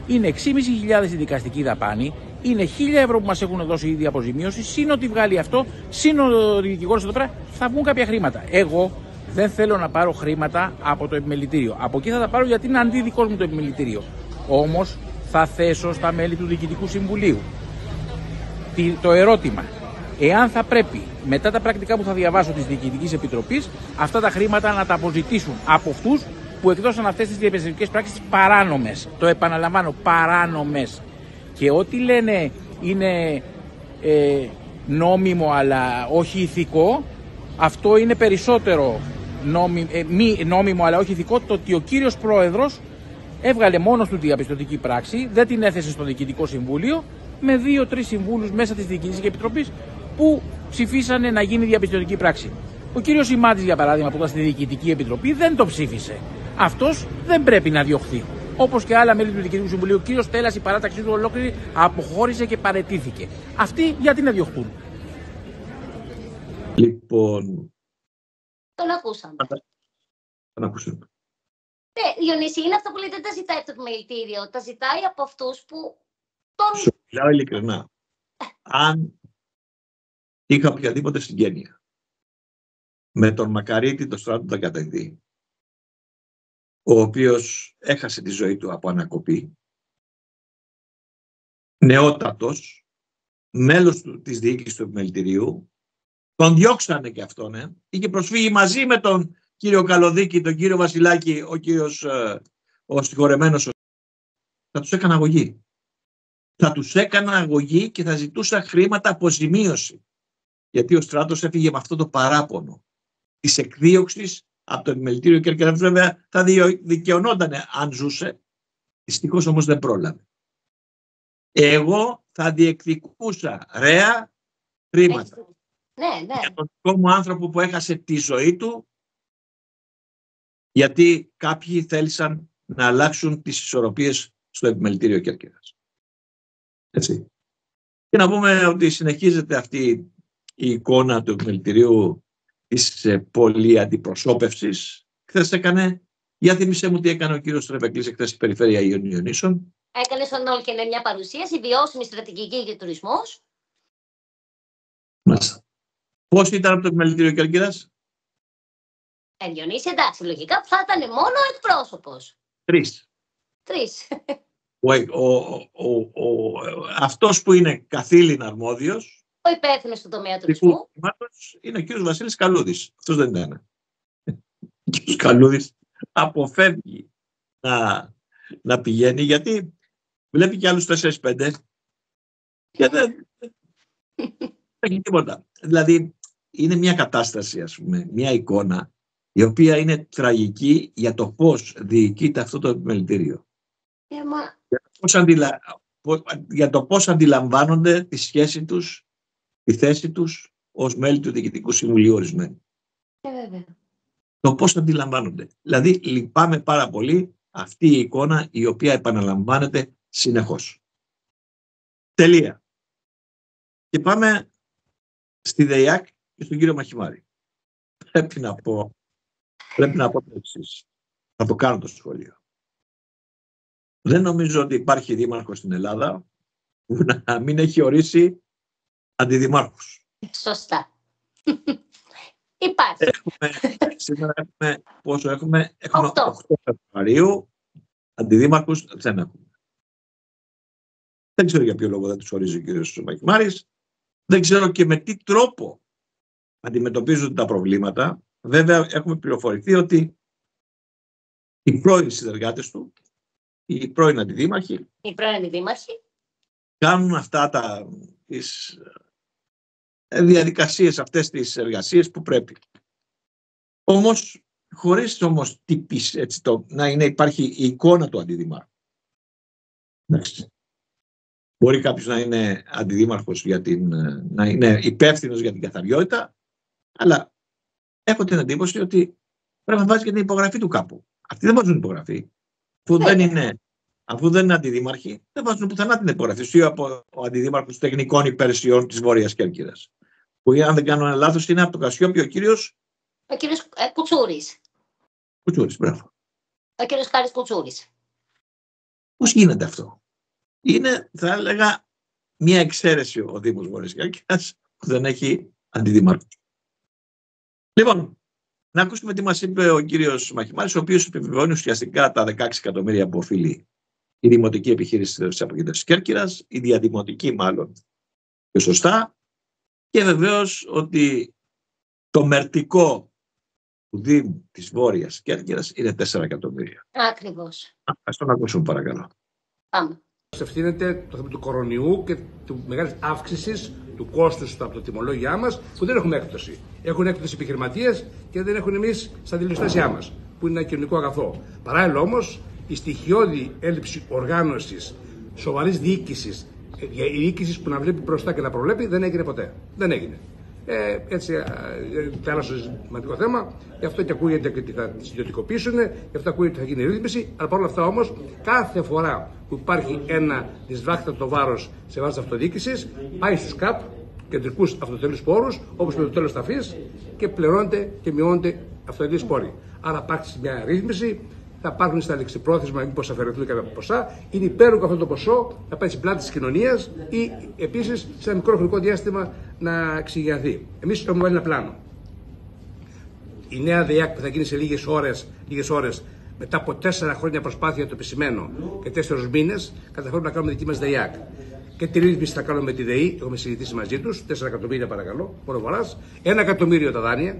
S15: Είναι 6.500 η δικαστική δαπάνη, είναι 1.000 ευρώ που μας έχουν δώσει ήδη αποζημίωση, συν ότι βγάλει αυτό, συν ο δικηγόρος εδώ πέρα, θα βγουν κάποια χρήματα. Εγώ δεν θέλω να πάρω χρήματα από το επιμελητήριο. Από εκεί θα τα πάρω γιατί είναι αντίδικό μου το επιμελητήριο. Όμως θα θέσω στα μέλη του Διοικητικού Συμβουλίου το ερώτημα εάν θα πρέπει μετά τα πρακτικά που θα διαβάσω της Διοικητικής Επιτροπής αυτά τα χρήματα να τα αποζητήσουν από αυτούς που εκδώσαν αυτές τις διαπαιδευτικέ πράξεις παράνομες. Το επαναλαμβάνω, παράνομες. Και ό,τι λένε είναι ε, νόμιμο αλλά όχι ηθικό, αυτό είναι περισσότερο νόμι, ε, μη νόμιμο αλλά όχι ηθικό το ότι ο κύριος πρόεδρος έβγαλε μόνος του διαπιστωτική πράξη, δεν την έθεσε στο Διοικητικό Συμβούλιο με δύο-τρεις συμβούλους μέσα της Διοικητικής Επιτροπής που ψηφίσανε να γίνει διαπιστωτική πράξη. Ο κύριος Ιμάτης, για παράδειγμα, που ήταν στη Διοικητική Επιτροπή, δεν το ψήφισε. Αυτός δεν πρέπει να διωχθεί. Όπως και άλλα μέλη του Διοικητικού Συμβουλίου, ο κύριος Τέλας, η παράταξή του ολόκληρη αποχώρησε και παρετήθηκε. Αυτοί γιατί να διωχτούν.
S8: Λοιπόν,
S2: Τον ακούσαμε.
S8: τον ακούσαμε.
S2: Ναι, Διονύση, είναι αυτό που λέτε, δεν τα ζητάει από το επιμελητήριο. Τα ζητάει από αυτούς που τον.
S8: Σου μιλάω ειλικρινά. Αν είχα οποιαδήποτε συγγένεια με τον Μακαρίτη, τον Στράτο Δακαταϊδή, ο οποίος έχασε τη ζωή του από ανακοπή, νεότατος, μέλος του, της διοίκησης του επιμελητηρίου, τον διώξανε και αυτόν, ε. είχε προσφύγει μαζί με τον κύριο Καλοδίκη, τον κύριο Βασιλάκη, ο κύριος, ε, ο συγχωρεμένος, ο... θα τους έκανα αγωγή. Θα τους έκανα αγωγή και θα ζητούσα χρήματα αποζημίωση. Γιατί ο στράτος έφυγε με αυτό το παράπονο της εκδίωξης από το επιμελητήριο Κέρκυρα. Βέβαια θα διο- δικαιωνόταν αν ζούσε. Δυστυχώς όμως δεν πρόλαβε. Εγώ θα διεκδικούσα ρέα χρήματα
S2: Ναι, ναι.
S8: για τον δικό μου άνθρωπο που έχασε τη ζωή του γιατί κάποιοι θέλησαν να αλλάξουν τις ισορροπίες στο επιμελητήριο Κέρκυρας. Έτσι. Και να πούμε ότι συνεχίζεται αυτή η εικόνα του επιμελητηρίου της ε, πολύ αντιπροσώπευσης. Χθες έκανε, για θύμισε μου τι έκανε ο κύριος Τρεβεκλής χθες στην περιφέρεια Ιωνίων
S2: Έκανες στον Όλκεν μια παρουσίαση, βιώσιμη στρατηγική και τουρισμός.
S8: Μάλιστα. Πώς ήταν από το επιμελητήριο Κέρκυρας;
S2: Ε, Διονύση, εντάξει, λογικά θα ήταν μόνο εκπρόσωπος.
S8: Τρεις.
S2: Τρεις.
S8: Ο, ο, ο, ο, αυτός που είναι καθήλυνα αρμόδιος
S2: Ο υπεύθυνος του τομέα
S8: τύπου
S2: τουρισμού.
S8: κινήματος είναι ο κύριος Βασίλης Καλούδης. Αυτός δεν ήταν. Ο κύριος Καλούδης αποφεύγει να, να πηγαίνει γιατί βλέπει και άλλους 4-5 και δεν δεν έχει τίποτα. Δηλαδή είναι μια κατάσταση, ας πούμε, μια εικόνα η οποία είναι τραγική για το πώς διοικείται αυτό το επιμελητήριο.
S2: Ε, μα,
S8: Πώς αντιλα... πο- για το πώς αντιλαμβάνονται τη σχέση τους, τη θέση τους ως μέλη του Διοικητικού Συμβουλίου ορισμένου.
S2: ε, βέβαια.
S8: Το πώς αντιλαμβάνονται. Δηλαδή λυπάμαι πάρα πολύ αυτή η εικόνα η οποία επαναλαμβάνεται συνεχώς. Τελεία. Και πάμε στη ΔΕΙΑΚ και στον κύριο Μαχημάρη. Πρέπει να πω, πρέπει να πω το εξής. Θα το κάνω το σχόλιο. Δεν νομίζω ότι υπάρχει δήμαρχος στην Ελλάδα που να μην έχει ορίσει αντιδημάρχους.
S2: Σωστά. *laughs* Υπάρχει.
S8: Έχουμε, σήμερα έχουμε, πόσο έχουμε, έχουμε
S2: Οκτώ.
S8: 8 Φεβρουαρίου, αντιδήμαρχους δεν έχουμε. Δεν ξέρω για ποιο λόγο δεν τους ορίζει ο κύριος Μαχημάρης. Δεν ξέρω και με τι τρόπο αντιμετωπίζονται τα προβλήματα. Βέβαια έχουμε πληροφορηθεί ότι οι πρώην συνεργάτες του, οι πρώην αντιδήμαρχοι,
S2: Οι πρώην δήμαρχοι.
S8: κάνουν αυτά τα, τις ε, διαδικασίες, αυτές τις εργασίες που πρέπει. Όμως, χωρίς όμως τύπης, έτσι, το, να είναι, υπάρχει η εικόνα του αντιδημάρχου. Εντάξει. Μπορεί κάποιος να είναι αντιδήμαρχος για την, ε, να είναι υπεύθυνος για την καθαριότητα, αλλά έχω την εντύπωση ότι πρέπει να βάζει και την υπογραφή του κάπου. Αυτοί δεν βάζουν υπογραφή. Αφού δεν είναι, αφού δεν είναι αντιδήμαρχοι, δεν βάζουν πουθενά την υπογραφή. Σου από ο αντιδήμαρχος τεχνικών υπηρεσιών της Βόρειας Κέρκυρας. Που αν δεν κάνω λάθος είναι από το Κασιόπιο ο κύριος
S2: Ο κύριος ε, Κουτσούρης.
S8: Κουτσούρης. Μπράβο.
S2: Ο κύριος Χάρης Κουτσούρης.
S8: Πώς γίνεται αυτό; Είναι, θα έλεγα, μια εξαίρεση ο Δήμος Βόρειας Κέρκυρας που δεν έχει αντιδήμαρχο. Λοιπόν, να ακούσουμε τι μας είπε ο κύριος Μαχημάρης, ο οποίος επιβεβαιώνει ουσιαστικά τα 16 εκατομμύρια που οφείλει η δημοτική επιχείρηση της απογοήτευση Κέρκυρας, η διαδημοτική μάλλον πιο σωστά, και βεβαίως ότι το μερτικό του Δήμου της Βόρειας Κέρκυρας είναι 4 εκατομμύρια.
S2: Ακριβώς.
S8: Α τον ακούσουμε παρακαλώ.
S2: Πάμε.
S12: ευθύνεται το θέμα του κορονοϊού και του μεγάλης αύξησης του κόστους από το τιμολόγια μας που δεν έχουμε έκπτωση. Έχουν έκπτωση επιχειρηματίες και δεν έχουν εμείς στα δηληστάσια μας, που είναι ένα κοινωνικό αγαθό. Παράλληλα όμως, η στοιχειώδη έλλειψη οργάνωσης, σοβαρής διοίκησης, η διοίκησης που να βλέπει μπροστά και να προβλέπει, δεν έγινε ποτέ. Δεν έγινε. Ε, έτσι, ε, τεράστιο σημαντικό θέμα. Γι' αυτό και ακούγεται ότι θα τις ιδιωτικοποιήσουν, γι' αυτό ακούγεται ότι θα γίνει ρύθμιση. Αλλά παρόλα αυτά όμως, κάθε φορά που υπάρχει ένα δυσβάχτατο βάρος σε βάση αυτοδιοίκησης, πάει στους ΚΑΠ, κεντρικούς αυτοτελεί πόρους, όπως με το τέλος ταφής, και πληρώνεται και μειώνεται αυτοτελεί πόροι. Άρα, υπάρχει μια ρύθμιση, θα υπάρχουν στα λεξιπρόθεσμα, μήπως αφαιρεθούν κάποια ποσά. Είναι υπέροχο αυτό το ποσό να πάει στην πλάτη της κοινωνίας ή επίσης σε ένα μικρό χρονικό διάστημα να εξηγιαθεί. Εμείς έχουμε βάλει ένα πλάνο. Η νέα ΔΕΙΑΚ που θα γίνει σε λίγες ώρες, λίγες ώρες, μετά από τέσσερα χρόνια προσπάθεια το επισημένο και τέσσερις μήνες, καταφέρουμε να κάνουμε δική μας ΔΕΙΑΚ. Και τη ρύθμιση θα κάνουμε με τη ΔΕΗ, έχουμε συζητήσει μαζί τους, 4 εκατομμύρια παρακαλώ, μόνο φοράς. Ένα εκατομμύριο τα δάνεια,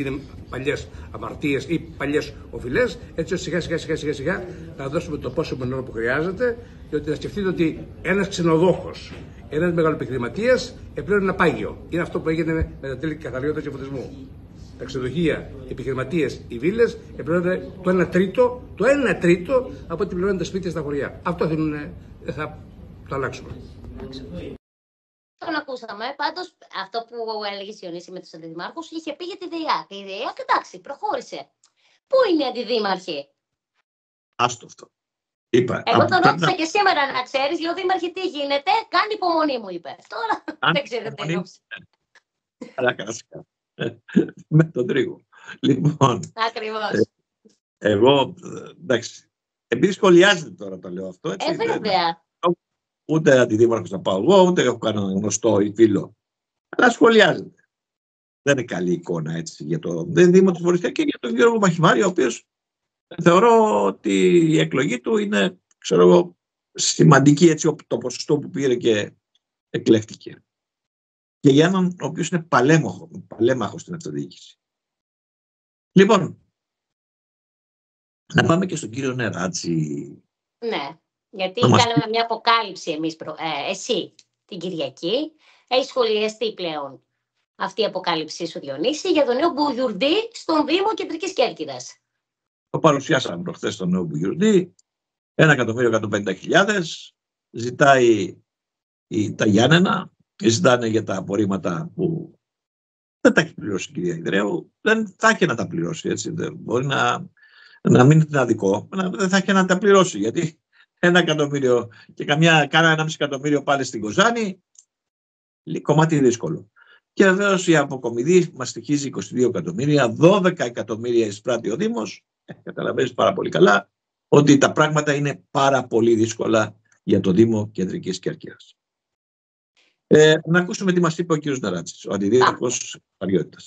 S12: είναι παλιές αμαρτίες ή παλιές οφειλές, έτσι ώστε σιγά σιγά σιγά σιγά, σιγά να δώσουμε το πόσο μενό που χρειάζεται, διότι να σκεφτείτε ότι ένας ξενοδόχος, ένας μεγαλοπιχειρηματίας επλέον ένα πάγιο. Είναι αυτό που έγινε με τα τέλη καθαριότητας και φωτισμού. Τα ξενοδοχεία, οι επιχειρηματίες, οι βίλες επλέον το 1 τρίτο, το 1 τρίτο από ό,τι πληρώνουν τα σπίτια στα χωριά. Αυτό θέλουν, θα το αλλάξουμε.
S2: Τον ακούσαμε. Πάντως, αυτό που έλεγες η Ιωνίση με τους αντιδημάρχους είχε πει για τη ΔΕΙΑΚ. Η ΔΕΙΑΚ, εντάξει, προχώρησε. Πού είναι η αντιδήμαρχη.
S8: Άστο αυτό. Είπα,
S2: Εγώ τον ρώτησα και σήμερα να ξέρεις, λέω Δήμαρχε, τι γίνεται; Κάνει υπομονή, μου είπε. Τώρα δεν ξέρω τι έγραψε.
S8: Καρακάσκα. με τον τρίγο. Λοιπόν.
S2: Ακριβώς.
S8: Ε, εγώ, εντάξει. Επειδή σχολιάζεται τώρα το λέω αυτό. Έτσι,
S2: ε, βέβαια
S8: ούτε αντιδήμαρχος να πάω εγώ, ούτε έχω κανένα γνωστό ή φίλο. Αλλά σχολιάζεται. Δεν είναι καλή εικόνα έτσι για το Δήμο τη Βοριστία και για τον Γιώργο Μαχημάρη, ο οποίος θεωρώ ότι η εκλογή του είναι, ξέρω εγώ, σημαντική έτσι το ποσοστό που πήρε και εκλέχτηκε. Και για έναν ο οποίος είναι παλέμαχο, παλέμαχος στην αυτοδιοίκηση. Λοιπόν, να πάμε και στον κύριο Νεράτσι.
S2: Ναι. Γιατί κάναμε μια αποκάλυψη εμείς, προ... ε, εσύ την Κυριακή. Έχεις σχολιαστεί πλέον αυτή η αποκάλυψή σου, Διονύση, για τον νέο Μπουγιουρντή στον Δήμο Κεντρικής Κέρκυρας.
S8: Το παρουσιάσαμε προχθές τον νέο Μπουγιουρντή. 1.150.000 ζητάει η, τα Γιάννενα, ζητάνε για τα απορρίμματα που δεν τα έχει πληρώσει η κυρία Ιδρέου. Δεν θα έχει να τα πληρώσει έτσι. Δεν μπορεί να, να μην είναι αδικό. Δεν θα έχει να τα πληρώσει γιατί ένα εκατομμύριο και καμιά, κάνα ένα μισή εκατομμύριο πάλι στην Κοζάνη, κομμάτι δύσκολο. Και βεβαίως η αποκομιδή μας στοιχίζει 22 εκατομμύρια, 12 εκατομμύρια εισπράττει ο Δήμος. Ε, Καταλαβαίνεις πάρα πολύ καλά ότι τα πράγματα είναι πάρα πολύ δύσκολα για το Δήμο Κεντρικής Κέρκυρα. Ε, να ακούσουμε τι μας είπε ο κ. Νεράτση, ο αντιδίδυμο Παριότητα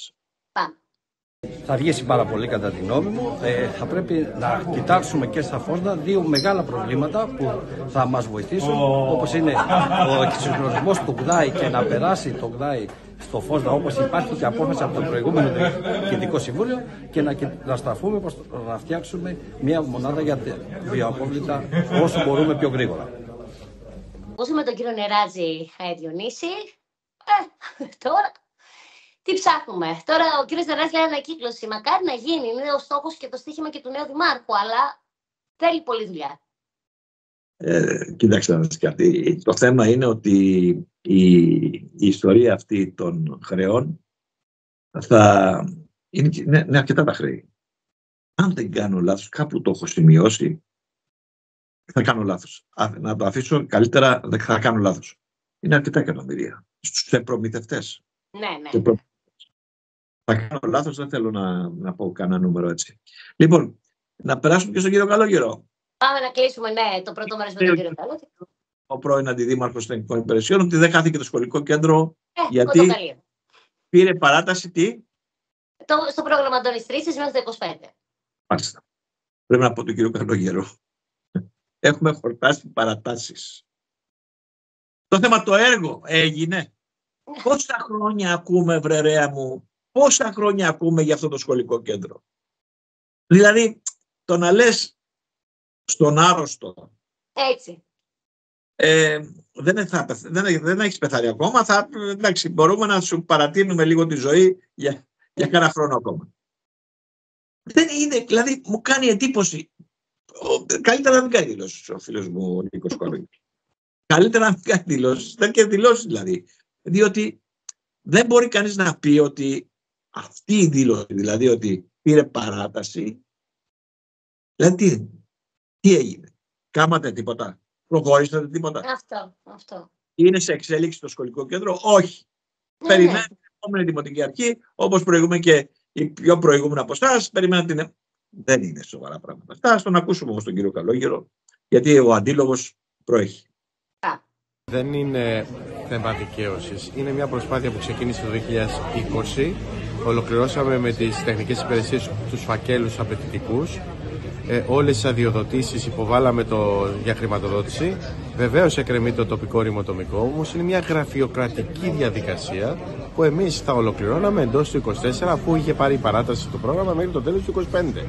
S16: θα βγει πάρα πολύ κατά την γνώμη μου. Ε, θα πρέπει να κοιτάξουμε και στα φώστα δύο μεγάλα προβλήματα που θα μας βοηθήσουν όπως είναι ο εξυγχρονισμός του ΓΔΑΙ και να περάσει το ΓΔΑΙ στο φώστα όπως υπάρχει και απόφαση από το προηγούμενο Διοικητικό Συμβούλιο και να, να στραφούμε προς να φτιάξουμε μια μονάδα για βιοαπόβλητα όσο μπορούμε πιο γρήγορα.
S2: Όσο με τον κύριο Νεράτζη Διονύση, ε, τώρα τι ψάχνουμε; Τώρα ο κύριος Δεράς λέει ανακύκλωση. Μακάρι να γίνει. Είναι ο στόχος και το στίχημα και του νέου Δημάρχου. Αλλά θέλει πολλή δουλειά.
S8: Ε, κοιτάξτε να κάτι. Το θέμα είναι ότι η, η ιστορία αυτή των χρεών θα είναι, είναι, είναι αρκετά τα χρέη. Αν δεν κάνω λάθος, κάπου το έχω σημειώσει, θα κάνω λάθος. Να το αφήσω καλύτερα, δεν θα κάνω λάθος. Είναι αρκετά εκατομμυρία στους προμηθευτές.
S2: Ναι, ναι.
S8: Θα κάνω λάθος, δεν θέλω να, να πω κανένα νούμερο έτσι. Λοιπόν, να περάσουμε και στον κύριο Καλόγερο.
S2: Πάμε να κλείσουμε, ναι, το πρώτο μέρος με τον κύριο Καλόγερο.
S8: Ο πρώην αντιδήμαρχος των Εθνικών Υπηρεσιών, ότι δεν χάθηκε το σχολικό κέντρο. Ε, γιατί πήρε παράταση τι;
S2: Το, στο πρόγραμμα των Ιστρήσης μέχρι το 25.
S8: Μάλιστα. Πρέπει να πω τον κύριο Καλόγερο. *laughs* Έχουμε χορτάσει παρατάσεις. Το θέμα το έργο έγινε. Πόσα χρόνια ακούμε, βρερέα μου, Πόσα χρόνια ακούμε για αυτό το σχολικό κέντρο; Δηλαδή, το να λες στον άρρωστο
S2: Έτσι.
S8: Ε, δεν, θα, δεν, δεν έχεις πεθάρει ακόμα, θα, εντάξει, μπορούμε να σου παρατείνουμε λίγο τη ζωή για, για κάνα χρόνο ακόμα. Δεν είναι, δηλαδή μου κάνει εντύπωση. Καλύτερα να μην κάνει δηλώσεις ο φίλος μου ο Νίκος Καλύτερα να μην κάνει δηλώσεις. Δεν και δηλώσεις δηλαδή. Διότι δεν μπορεί κανείς να πει ότι αυτή η δήλωση, δηλαδή ότι πήρε παράταση, δηλαδή τι, τι έγινε, κάματε τίποτα, προχωρήσατε τίποτα;
S2: Αυτό, αυτό.
S8: Είναι σε εξέλιξη το σχολικό κέντρο, όχι.
S2: Ναι,
S8: Περιμένουμε την επόμενη δημοτική αρχή, όπως προηγούμε και οι πιο προηγούμενα από εσάς, περιμένουμε την... Δεν είναι σοβαρά πράγματα. Αυτά τον ακούσουμε όμως τον κύριο Καλόγερο, γιατί ο αντίλογος προέχει.
S17: Δεν είναι θέμα δικαίωσης. Είναι μια προσπάθεια που ξεκίνησε το 2020. Ολοκληρώσαμε με τις τεχνικές υπηρεσίες τους φακέλους απαιτητικούς. Ε, όλες τις αδειοδοτήσεις υποβάλαμε το, για χρηματοδότηση. Βεβαίως εκκρεμεί το τοπικό ρημοτομικό, όμως είναι μια γραφειοκρατική διαδικασία που εμείς θα ολοκληρώναμε εντός του 24 αφού είχε πάρει παράταση το πρόγραμμα μέχρι το τέλος του 25.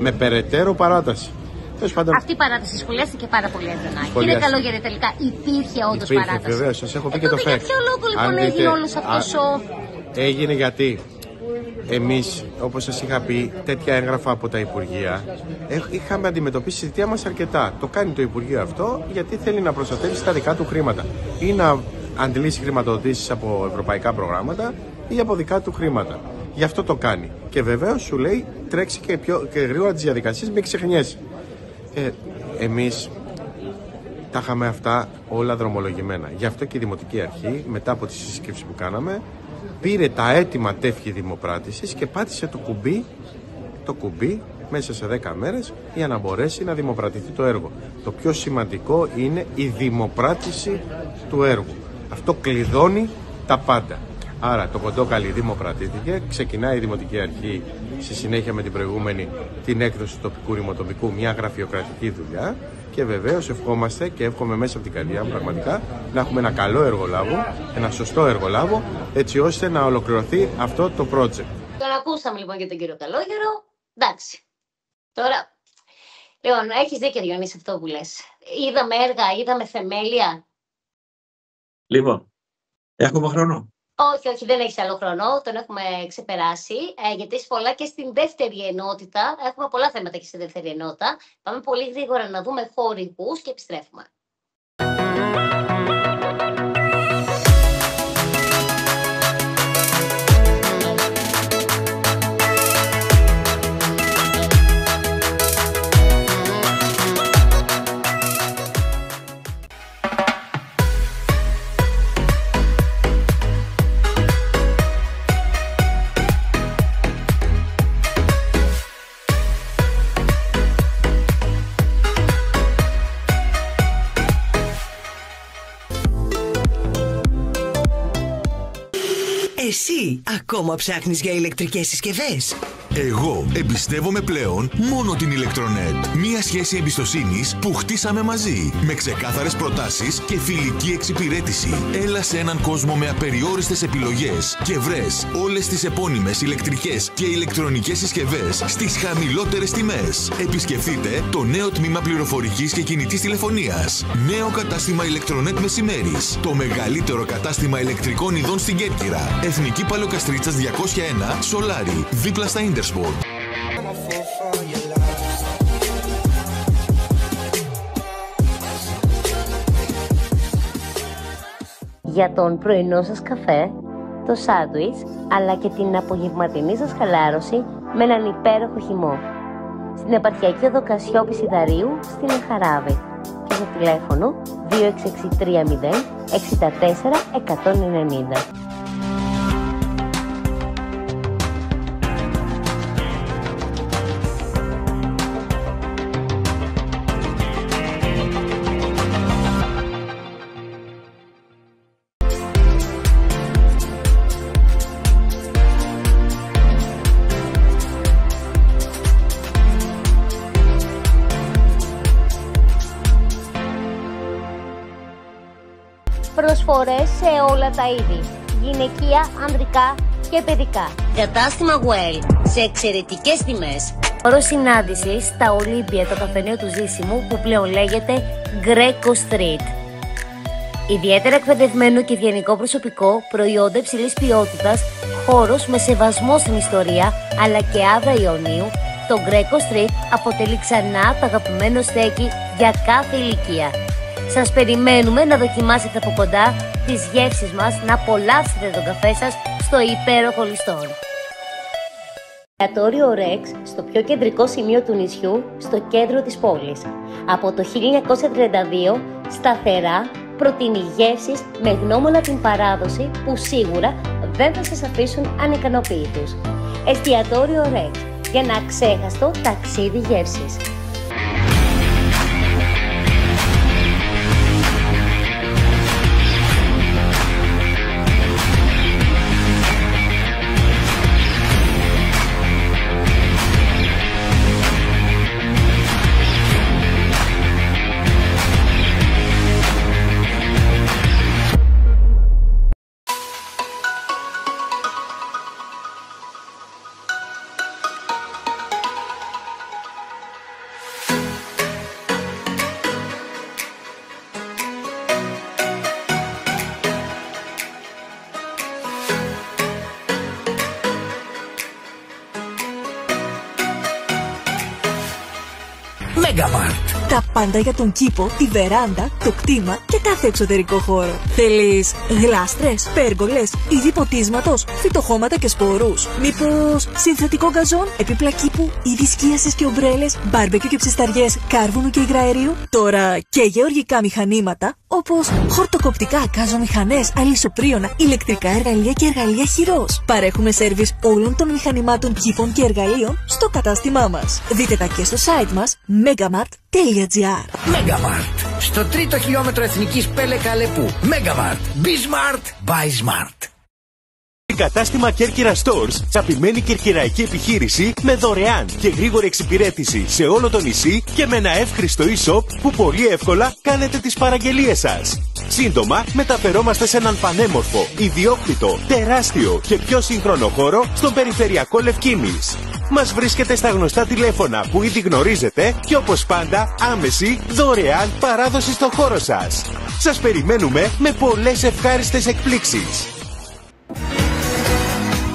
S17: Με περαιτέρω παράταση. Τέλος πάντων,
S2: Αυτή η παράταση σχολιάστηκε πάρα πολύ έντονα. Κύριε
S17: Σχολιάστηκε.
S2: Καλόγερε, τελικά υπήρχε όντως
S17: Υπήρχε,
S2: παράταση.
S17: βεβαίως, σας έχω πει
S2: Ε,
S17: και το
S2: τότε Για
S17: fact.
S2: ποιο λόγο λοιπόν
S17: Αν δείτε-
S2: έγινε όλος αυτός
S17: Α-
S2: ο.
S17: Έγινε γιατί εμείς, όπως σας είχα πει, τέτοια έγγραφα από τα Υπουργεία έχ- είχαμε αντιμετωπίσει τη θητεία μας αρκετά. Το κάνει το Υπουργείο αυτό γιατί θέλει να προστατεύσει τα δικά του χρήματα ή να αντιλήσει χρηματοδοτήσεις από ευρωπαϊκά προγράμματα ή από δικά του χρήματα. Γι' αυτό το κάνει. Και βεβαίως σου λέει τρέξει και, πιο, και γρήγορα τις διαδικασίες, μην ξεχνιέσαι. Ε, εμείς τα είχαμε αυτά όλα δρομολογημένα. Γι' αυτό και η Δημοτική Αρχή, μετά από τη συσκέψη που κάναμε, πήρε τα έτοιμα τεύχη δημοπράτησης και πάτησε το κουμπί, το κουμπί μέσα σε 10 μέρες για να μπορέσει να δημοπρατηθεί το έργο. Το πιο σημαντικό είναι η δημοπράτηση του έργου. Αυτό κλειδώνει τα πάντα. Άρα το κοντόκαλι δημοπρατήθηκε, ξεκινάει η Δημοτική Αρχή στη συνέχεια με την προηγούμενη την έκδοση του τοπικού ρημοτομικού, μια γραφειοκρατική δουλειά και βεβαίως ευχόμαστε και εύχομαι μέσα από την καρδιά μου πραγματικά να έχουμε ένα καλό εργολάβο, ένα σωστό εργολάβο έτσι ώστε να ολοκληρωθεί αυτό το project.
S2: Τον ακούσαμε λοιπόν και τον κύριο Καλόγερο. Εντάξει. Τώρα, λοιπόν, έχεις δίκιο Διονύση αυτό που λες. Είδαμε έργα, είδαμε θεμέλια.
S8: Λοιπόν, έχουμε χρόνο.
S2: Όχι, όχι, δεν έχεις άλλο χρόνο. Τον έχουμε ξεπεράσει. Ε, γιατί έχεις πολλά και στην δεύτερη ενότητα. Έχουμε πολλά θέματα και στη δεύτερη ενότητα. Πάμε πολύ γρήγορα να δούμε χωρικού και επιστρέφουμε.
S18: Εσύ ακόμα ψάχνεις για ηλεκτρικές συσκευές;
S4: Εγώ εμπιστεύομαι πλέον μόνο την Electronet. Μία σχέση εμπιστοσύνης που χτίσαμε μαζί. Με ξεκάθαρες προτάσεις και φιλική εξυπηρέτηση. Έλα σε έναν κόσμο με απεριόριστες επιλογές και βρες όλες τις επώνυμες ηλεκτρικές και ηλεκτρονικές συσκευές στις χαμηλότερες τιμές. Επισκεφτείτε το νέο τμήμα πληροφορικής και κινητής τηλεφωνίας. Νέο κατάστημα Electronet Μεσημέρις. Το μεγαλύτερο κατάστημα ηλεκτρικών ειδών στην Κέρκυρα. Εθνική Παλαιοκαστρίτσα 201 Σολάρι. Δίπλα στα Intersport.
S2: για τον πρωινό σας καφέ, το σάντουιτς, αλλά και την απογευματινή σας χαλάρωση με έναν υπέροχο χυμό. Στην επαρχιακή οδό Κασιόπη Σιδαρίου, στην Εχαράβη. Και στο τηλέφωνο 2663 64 190. Προσφορές σε όλα τα είδη. Γυναικεία, ανδρικά και παιδικά. Κατάστημα Well. Σε εξαιρετικές τιμές. Όρο συνάντηση στα Ολύμπια το καφενείο του Ζήσιμου που πλέον λέγεται Greco Street. Ιδιαίτερα εκπαιδευμένο και ευγενικό προσωπικό, προϊόντα υψηλής ποιότητας, χώρος με σεβασμό στην ιστορία, αλλά και άδρα Ιωνίου, το Greco Street αποτελεί ξανά το αγαπημένο στέκι για κάθε ηλικία. Σας περιμένουμε να δοκιμάσετε από κοντά τις γεύσεις μας, να απολαύσετε τον καφέ σας στο υπέροχο ληστόν. Εστιατόριο Rex στο πιο κεντρικό σημείο του νησιού, στο κέντρο της πόλης. Από το 1932 σταθερά προτείνει γεύσεις με γνώμονα την παράδοση που σίγουρα δεν θα σας αφήσουν ανικανοποιητούς. Εστιατόριο Rex για ένα ξέχαστο ταξίδι γεύσης.
S5: Πάντα για τον κήπο, τη βεράντα, το κτήμα και κάθε εξωτερικό χώρο. Θέλεις γλάστρες, πέργολες, είδη ποτίσματος, φυτοχώματα και σπορούς. Μήπως συνθετικό γκαζόν, επίπλα κήπου, είδη σκίασης και ομπρέλες, μπάρμπεκιου και ψισταριές, κάρβουνου και υγραερίου. Τώρα και γεωργικά μηχανήματα όπως χορτοκοπτικά, καζομηχανές, αλυσοπρίωνα, ηλεκτρικά εργαλεία και εργαλεία χειρός. Παρέχουμε σερβις όλων των μηχανημάτων κήπων και εργαλείων στο κατάστημά μας. Δείτε τα και στο site μας megamart.gr
S3: Megamart. Στο τρίτο χιλιόμετρο εθνικής Πέλε Καλεπού. Megamart. Be smart. Buy smart.
S1: Κατάστημα Κέρκυρα Stores, τσαπημένη κερκυραϊκή επιχείρηση με δωρεάν και γρήγορη εξυπηρέτηση σε όλο το νησί και με ένα εύχριστο e-shop που πολύ εύκολα κάνετε τις παραγγελίες σας. Σύντομα μεταφερόμαστε σε έναν πανέμορφο, ιδιόκτητο, τεράστιο και πιο σύγχρονο χώρο στον περιφερειακό Λευκήμης. Μας βρίσκεται στα γνωστά τηλέφωνα που ήδη γνωρίζετε και όπως πάντα άμεση, δωρεάν παράδοση στο χώρο σας. Σας περιμένουμε με πολλές ευχάριστες εκπλήξεις.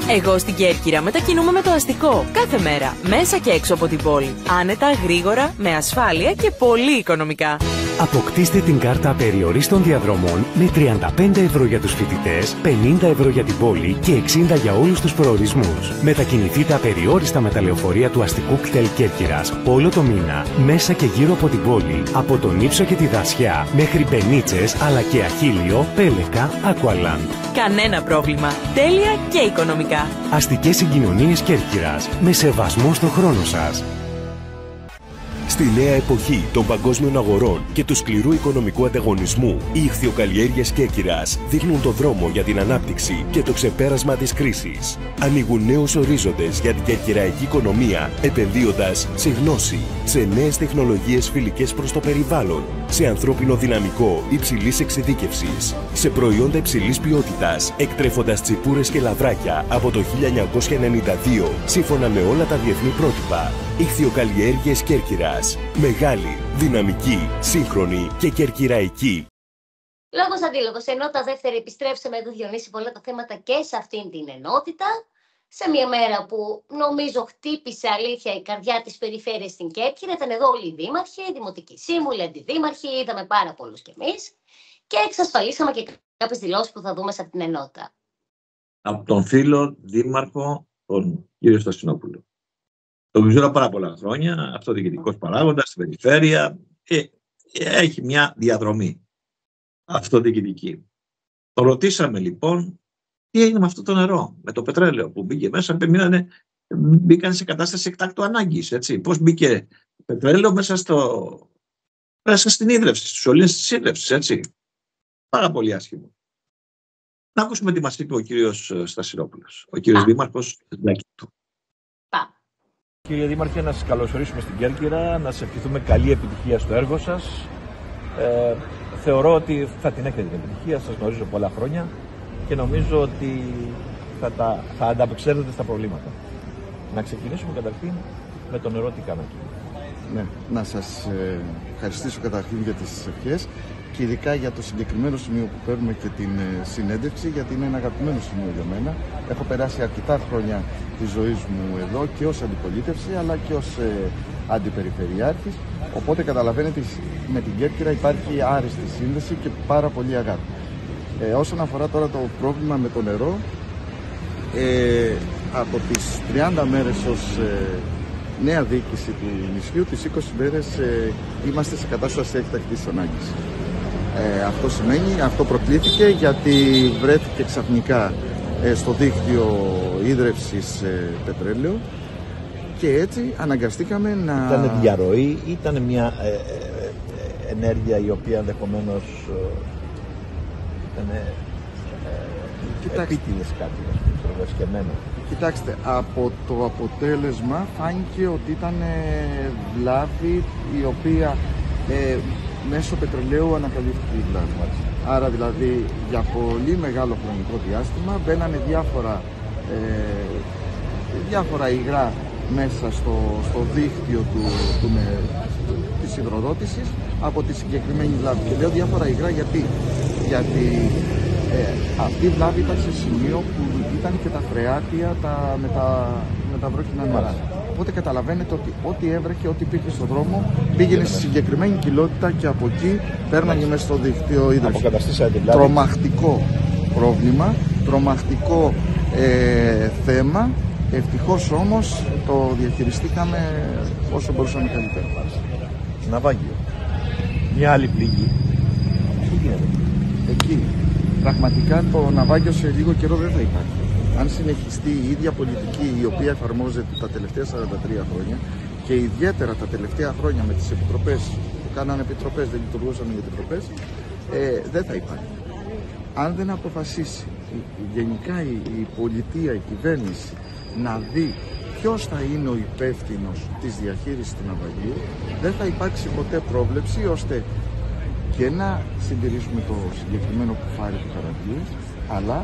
S6: Εγώ στην Κέρκυρα μετακινούμε με το αστικό κάθε μέρα, μέσα και έξω από την πόλη. Άνετα, γρήγορα, με ασφάλεια και πολύ οικονομικά.
S7: Αποκτήστε την κάρτα περιορίστων διαδρομών με 35 ευρώ για τους φοιτητές, 50 ευρώ για την πόλη και 60 για όλους τους προορισμούς. Μετακινηθείτε απεριόριστα με τα λεωφορεία του αστικού κτέλ Κέρκυρας όλο το μήνα, μέσα και γύρω από την πόλη, από τον Ήψο και τη Δασιά, μέχρι Μπενίτσες, αλλά και Αχίλιο, Πέλεκα, Aqualand.
S6: Κανένα πρόβλημα. Τέλεια και οικονομικά.
S7: Αστικές συγκοινωνίες Κέρκυρας, με σεβασμό στο χρόνο σας.
S1: Στη νέα εποχή των παγκόσμιων αγορών και του σκληρού οικονομικού ανταγωνισμού, οι ηχθειοκαλλιέργειες Κέρκυρας δείχνουν το δρόμο για την ανάπτυξη και το ξεπέρασμα της κρίσης. Ανοίγουν νέους ορίζοντες για την κερκυραϊκή οικονομία, επενδύοντας σε γνώση, σε νέες τεχνολογίες φιλικές προς το περιβάλλον, σε ανθρώπινο δυναμικό υψηλής εξειδίκευσης, σε προϊόντα υψηλής ποιότητας, εκτρέφοντας τσιπούρες και λαβράκια από το 1992, σύμφωνα με όλα τα διεθνή πρότυπα. Ηχθειοκαλλιέργειες Κέρκυρας. Μεγάλη, δυναμική, σύγχρονη και κερκυραϊκή.
S2: Λόγος αντίλογος, ενότητα δεύτερη επιστρέψαμε εδώ Διονύση πολλά τα θέματα και σε αυτήν την ενότητα. Σε μια μέρα που νομίζω χτύπησε αλήθεια η καρδιά της περιφέρειας στην Κέρκυρα. Ήταν εδώ όλοι οι δήμαρχοι, οι δημοτικοί σύμβουλοι, αντιδήμαρχοι, είδαμε πάρα πολλούς κι εμείς. Και εξασφαλίσαμε και κάποιες δηλώσεις που θα δούμε σε αυτήν την ενότητα.
S8: Από τον φίλο δήμαρχο, τον κύριο Στασινόπουλο. Τον ξέρω πάρα πολλά χρόνια, αυτοδιοικητικός παράγοντας στην περιφέρεια. Ε, έχει μια διαδρομή αυτοδιοικητική. Το ρωτήσαμε λοιπόν τι έγινε με αυτό το νερό, με το πετρέλαιο που μπήκε μέσα, μείνανε, μπήκαν σε κατάσταση εκτάκτου ανάγκης, έτσι. Πώς μπήκε πετρέλαιο μέσα, στο, μέσα στην ίδρυυση, στους σωλήνες της ίδρυυσης, έτσι. Πάρα πολύ άσχημο. Να ακούσουμε τι μας είπε ο κύριος Στασιρόπουλος, ο κύριος Δήμαρχος του.
S19: Κύριε Δήμαρχε, να σας καλωσορίσουμε στην Κέρκυρα, να σας ευχηθούμε καλή επιτυχία στο έργο σας. Ε, θεωρώ ότι θα την έχετε την επιτυχία, σας γνωρίζω πολλά χρόνια και νομίζω ότι θα, τα, θα ανταπεξέλθετε στα προβλήματα. Να ξεκινήσουμε καταρχήν με το νερό τι κάνατε.
S20: Ναι, να σας ε, ευχαριστήσω καταρχήν για τις ευχές. και ειδικά για το συγκεκριμένο σημείο που παίρνουμε και την ε, συνέντευξη, γιατί είναι ένα αγαπημένο σημείο για μένα. Έχω περάσει αρκετά χρόνια της ζωής μου εδώ και ως αντιπολίτευση, αλλά και ως ε, αντιπεριφερειάρχης. Οπότε καταλαβαίνετε με την Κέρκυρα υπάρχει άριστη σύνδεση και πάρα πολύ αγάπη. Ε, όσον αφορά τώρα το πρόβλημα με το νερό, ε, από τις 30 μέρες ως ε, νέα διοίκηση του νησιού, τις 20 μέρες ε, είμαστε σε κατάσταση έκτακτης ανάγκης. Ε, αυτό σημαίνει, αυτό προκλήθηκε γιατί βρέθηκε ξαφνικά ε, στο δίκτυο ίδρευσης ε, πετρέλαιο και έτσι αναγκαστήκαμε να...
S14: Ήταν διαρροή ή ήταν μια ε, ενέργεια η οποία ενδεχομένως ήταν ε, επίτηδες κάτι, σκεμμένο.
S20: Κοιτάξτε, από το αποτέλεσμα φάνηκε ότι ήταν βλάβη η οποία ε, μέσω πετρελαίου ανακαλύφθηκε η βλάβη. Άρα δηλαδή για πολύ μεγάλο χρονικό διάστημα μπαίνανε διάφορα, ε, διάφορα υγρά μέσα στο, στο δίκτυο του, του, του, της υδροδότησης από τη συγκεκριμένη βλάβη. Και λέω διάφορα υγρά γιατί, γιατί ε, αυτή η βλάβη ήταν σε σημείο που ήταν και τα φρεάτια τα, με, τα, με τα βρόχινα νερά. Οπότε καταλαβαίνετε ότι ό,τι έβρεχε, ό,τι πήγε στον δρόμο, πήγαινε στη συγκεκριμένη κοιλότητα και από εκεί πέρναγε μέσα στο δίκτυο ίδρυση.
S14: δηλαδή.
S20: Τρομακτικό πρόβλημα, τρομακτικό ε, θέμα. Ευτυχώς όμως το διαχειριστήκαμε όσο μπορούσαμε καλύτερα.
S14: Ναυάγιο. Μια άλλη πληγή.
S20: Εκεί. Πραγματικά το ναυάγιο σε λίγο καιρό δεν θα υπάρχει αν συνεχιστεί η ίδια πολιτική η οποία εφαρμόζεται τα τελευταία 43 χρόνια και ιδιαίτερα τα τελευταία χρόνια με τις επιτροπές που κάνανε επιτροπές, δεν λειτουργούσαν οι επιτροπές, ε, δεν θα υπάρχει. Αν δεν αποφασίσει γενικά η, η πολιτεία, η κυβέρνηση να δει ποιος θα είναι ο υπεύθυνος της διαχείρισης του ναυαγίου, δεν θα υπάρξει ποτέ πρόβλεψη ώστε και να συντηρήσουμε το συγκεκριμένο κουφάρι του καραβιού, αλλά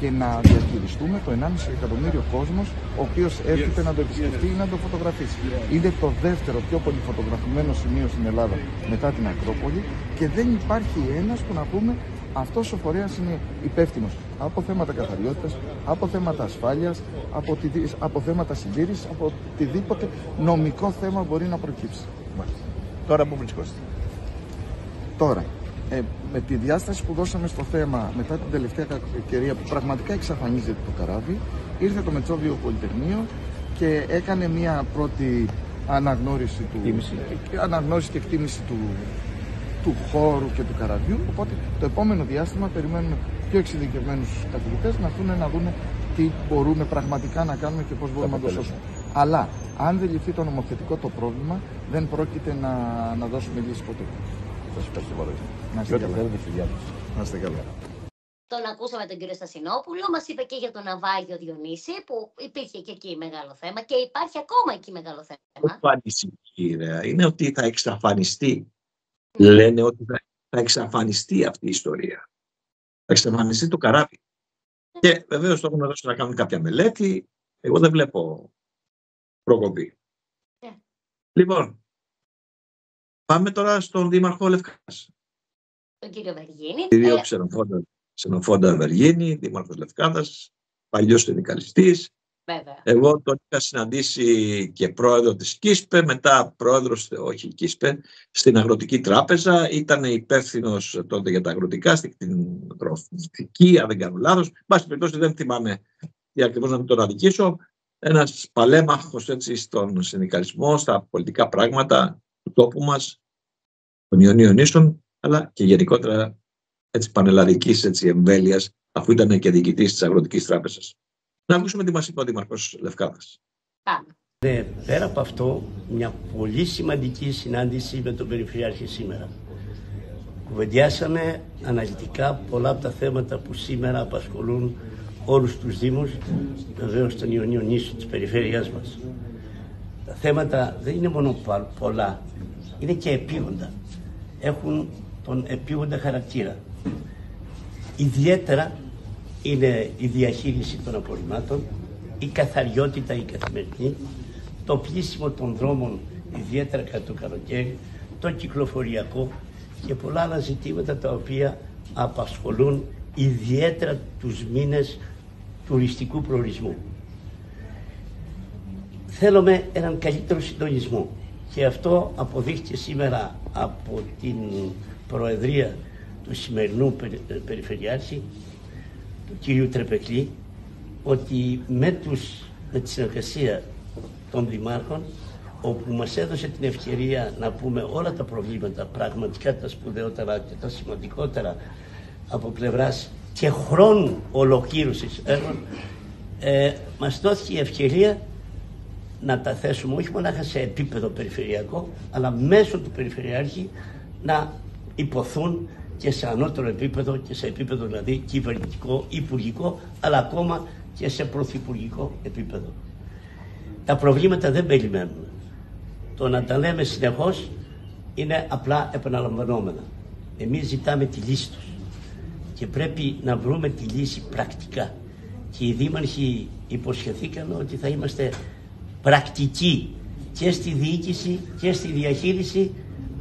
S20: και να διαχειριστούμε το 1,5 εκατομμύριο κόσμος ο οποίος έρχεται να το επισκεφτεί ή να το φωτογραφίσει. Είναι το δεύτερο πιο πολύ φωτογραφημένο σημείο στην Ελλάδα μετά την Ακρόπολη και δεν υπάρχει ένας που να πούμε αυτός ο φορέας είναι υπεύθυνος από θέματα καθαριότητας, από θέματα ασφάλειας, από, τη, από θέματα συντήρησης, από οτιδήποτε νομικό θέμα μπορεί να προκύψει.
S14: Τώρα που βρισκόστε.
S20: Τώρα, ε, με τη διάσταση που δώσαμε στο θέμα μετά την τελευταία ευκαιρία που πραγματικά εξαφανίζεται το καράβι, ήρθε το Μετσόβιο Πολυτεχνείο και έκανε μια πρώτη αναγνώριση, του, αναγνώριση και εκτίμηση του, του χώρου και του καραβιού. Οπότε το επόμενο διάστημα περιμένουμε πιο εξειδικευμένους καθηγητές να έρθουν να δουν τι μπορούμε πραγματικά να κάνουμε και πώς μπορούμε να το σώσουμε. Αλλά αν δεν λυθεί το νομοθετικό το πρόβλημα, δεν πρόκειται να, να δώσουμε λύση ποτέ.
S14: Σας ευχαριστώ πολύ.
S20: Να είστε καλά.
S14: Να είστε καλά.
S2: Τον ακούσαμε τον κύριο Στασινόπουλο, μας είπε και για τον Ναυάγιο Διονύση, που υπήρχε και εκεί μεγάλο θέμα και υπάρχει ακόμα εκεί μεγάλο θέμα.
S8: Το ανησυχεί είναι ότι θα εξαφανιστεί. Λένε ότι θα, θα εξαφανιστεί αυτή η ιστορία. Θα εξαφανιστεί το καράβι. Και βεβαίως το έχουν δώσει να κάνουν κάποια μελέτη. Εγώ δεν βλέπω προκοπή. Λοιπόν, Πάμε τώρα στον Δήμαρχο Λευκάς.
S2: Τον κύριο Βεργίνη.
S8: Κύριο
S2: Ε,
S8: Ξενοφόντα, Ξενοφόντα Βεργίνη, Δήμαρχος Λευκάδας, παλιός συνδικαλιστής.
S2: Βέβαια.
S8: Εγώ τον είχα συναντήσει και πρόεδρο της ΚΙΣΠΕ, μετά πρόεδρος, όχι ΚΙΣΠΕ, στην Αγροτική Τράπεζα. Ήταν υπεύθυνος τότε για τα αγροτικά, στην τροφική, αν δεν κάνω λάθος. Μπας περιπτώσει δεν θυμάμαι τι ακριβώς να μην τον αδικήσω. Ένας παλέμαχος έτσι στον συνδικαλισμό, στα πολιτικά πράγματα, του τόπου μας, των Ιωνίων νήσων, αλλά και γενικότερα έτσι πανελλαδικής έτσι, εμβέλειας, αφού ήταν και διοικητής της Αγροτικής Τράπεζας. Να ακούσουμε τι μας είπε ο Δήμαρχος Λευκάδας.
S21: Ναι, πέρα από αυτό, μια πολύ σημαντική συνάντηση με τον Περιφερειάρχη σήμερα. Κουβεντιάσαμε αναλυτικά πολλά από τα θέματα που σήμερα απασχολούν όλους τους Δήμους, βεβαίως των Ιωνίων νήσου της περιφέρειάς μας. Τα θέματα δεν είναι μόνο πολλά, είναι και επίγοντα. Έχουν τον επίγοντα χαρακτήρα. Ιδιαίτερα είναι η διαχείριση των απορριμμάτων, η καθαριότητα η καθημερινή, το πλήσιμο των δρόμων, ιδιαίτερα κατά το καλοκαίρι, το κυκλοφοριακό και πολλά άλλα ζητήματα τα οποία απασχολούν ιδιαίτερα τους μήνες τουριστικού προορισμού. Θέλουμε έναν καλύτερο συντονισμό και αυτό αποδείχθηκε σήμερα από την Προεδρία του σημερινού Περιφερειάρχη, του κ. Τρεπεκλή, ότι με, τους, με τη συνεργασία των δημάρχων όπου μας έδωσε την ευκαιρία να πούμε όλα τα προβλήματα, πραγματικά τα σπουδαιότερα και τα σημαντικότερα από πλευράς και χρόνου ολοκλήρωσης έργων, ε, μας δόθηκε η ευκαιρία να τα θέσουμε όχι μόνο σε επίπεδο περιφερειακό, αλλά μέσω του Περιφερειάρχη να υποθούν και σε ανώτερο επίπεδο και σε επίπεδο δηλαδή κυβερνητικό, υπουργικό, αλλά ακόμα και σε πρωθυπουργικό επίπεδο. Τα προβλήματα δεν περιμένουν. Το να τα λέμε συνεχώς είναι απλά επαναλαμβανόμενα. Εμείς ζητάμε τη λύση τους και πρέπει να βρούμε τη λύση πρακτικά. Και οι δήμαρχοι υποσχεθήκαν ότι θα είμαστε πρακτικοί και στη διοίκηση και στη διαχείριση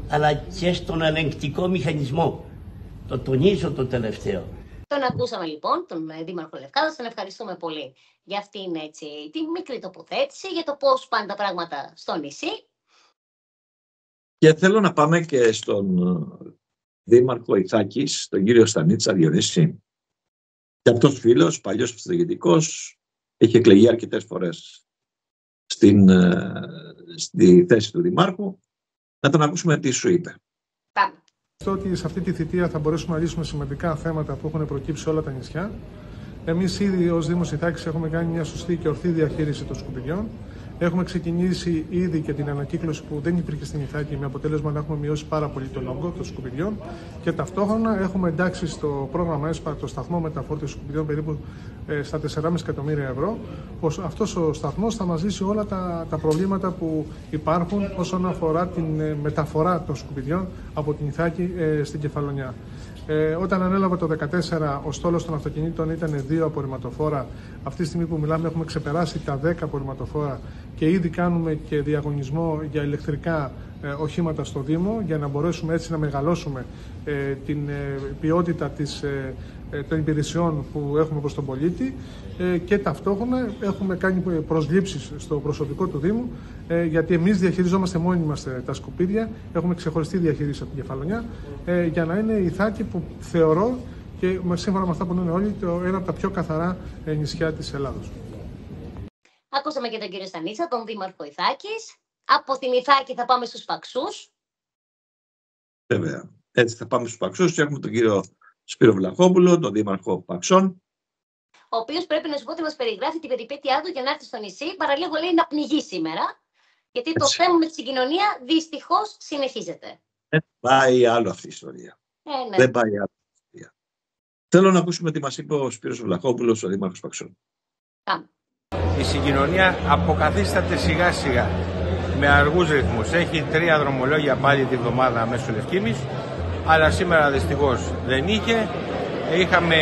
S21: αλλά και στον ελεγκτικό μηχανισμό. Το τονίζω το τελευταίο.
S2: Τον ακούσαμε λοιπόν, τον ε, Δήμαρχο Λευκάδας, τον ευχαριστούμε πολύ για αυτήν έτσι, τη μικρή τοποθέτηση, για το πώς πάνε τα πράγματα στο νησί.
S8: Και θέλω να πάμε και στον ε, Δήμαρχο Ιθάκης, τον κύριο Στανίτσα Διονύση. Και αυτός φίλος, παλιός ψηφιδητικός, έχει εκλεγεί αρκετές φορές στην, ε, στη θέση του Δημάρχου. Να τον ακούσουμε τι σου είπε.
S2: Πάμε.
S22: Ότι σε αυτή τη θητεία θα μπορέσουμε να λύσουμε σημαντικά θέματα που έχουν προκύψει σε όλα τα νησιά. Εμείς ήδη ως Δήμος Ιθάκη έχουμε κάνει μια σωστή και ορθή διαχείριση των σκουπιδιών. Έχουμε ξεκινήσει ήδη και την ανακύκλωση που δεν υπήρχε στην Ιθάκη με αποτέλεσμα να έχουμε μειώσει πάρα πολύ τον όγκο των σκουπιδιών και ταυτόχρονα έχουμε εντάξει στο πρόγραμμα ΕΣΠΑ το σταθμό μεταφόρτωση σκουπιδιών περίπου ε, στα 4,5 εκατομμύρια ευρώ. Πως αυτός ο σταθμός θα μας λύσει όλα τα, τα προβλήματα που υπάρχουν όσον αφορά την ε, μεταφορά των σκουπιδιών από την Ιθάκη ε, στην Κεφαλονιά. Ε, όταν ανέλαβα το 2014, ο στόλος των αυτοκινήτων ήταν δύο απορριμματοφόρα. Αυτή τη στιγμή που μιλάμε έχουμε ξεπεράσει τα 10 απορριμματοφόρα και ήδη κάνουμε και διαγωνισμό για ηλεκτρικά ε, οχήματα στο Δήμο για να μπορέσουμε έτσι να μεγαλώσουμε ε, την ε, ποιότητα της, των υπηρεσιών που έχουμε προς τον πολίτη και ταυτόχρονα έχουμε κάνει προσλήψεις στο προσωπικό του Δήμου γιατί εμείς διαχειριζόμαστε μόνοι μας τα σκουπίδια, έχουμε ξεχωριστή διαχείριση από την Κεφαλονιά για να είναι η Θάκη που θεωρώ και σύμφωνα με αυτά που λένε όλοι, το ένα από τα πιο καθαρά νησιά της Ελλάδος.
S2: Ακούσαμε και τον κύριο Στανίτσα, τον Δήμαρχο Ιθάκης. Από την Ιθάκη θα πάμε στους Παξούς.
S8: Βέβαια. Έτσι θα πάμε στους Παξούς και έχουμε τον κύριο Σπύρο Βλαχόπουλο, τον Δήμαρχο Παξών.
S2: Ο οποίος πρέπει να σου πω ότι μας περιγράφει την περιπέτειά του για να έρθει στο νησί. Παραλίγο λέει να πνιγεί σήμερα. Γιατί το θέμα με τη συγκοινωνία δυστυχώς συνεχίζεται.
S8: Δεν πάει άλλο αυτή η ιστορία.
S2: Ε, ναι.
S8: Δεν πάει άλλο αυτή η ιστορία. Θέλω να ακούσουμε τι μας είπε ο Σπύρος Βλαχόπουλος, ο Δήμαρχος Παξών.
S2: Πάμε.
S15: Η συγκοινωνία αποκαθίσταται σιγά σιγά με αργούς ρυθμούς. Έχει τρία δρομολόγια πάλι τη βδομάδα μέσω Λευκήμης, αλλά σήμερα δυστυχώς δεν είχε. Είχαμε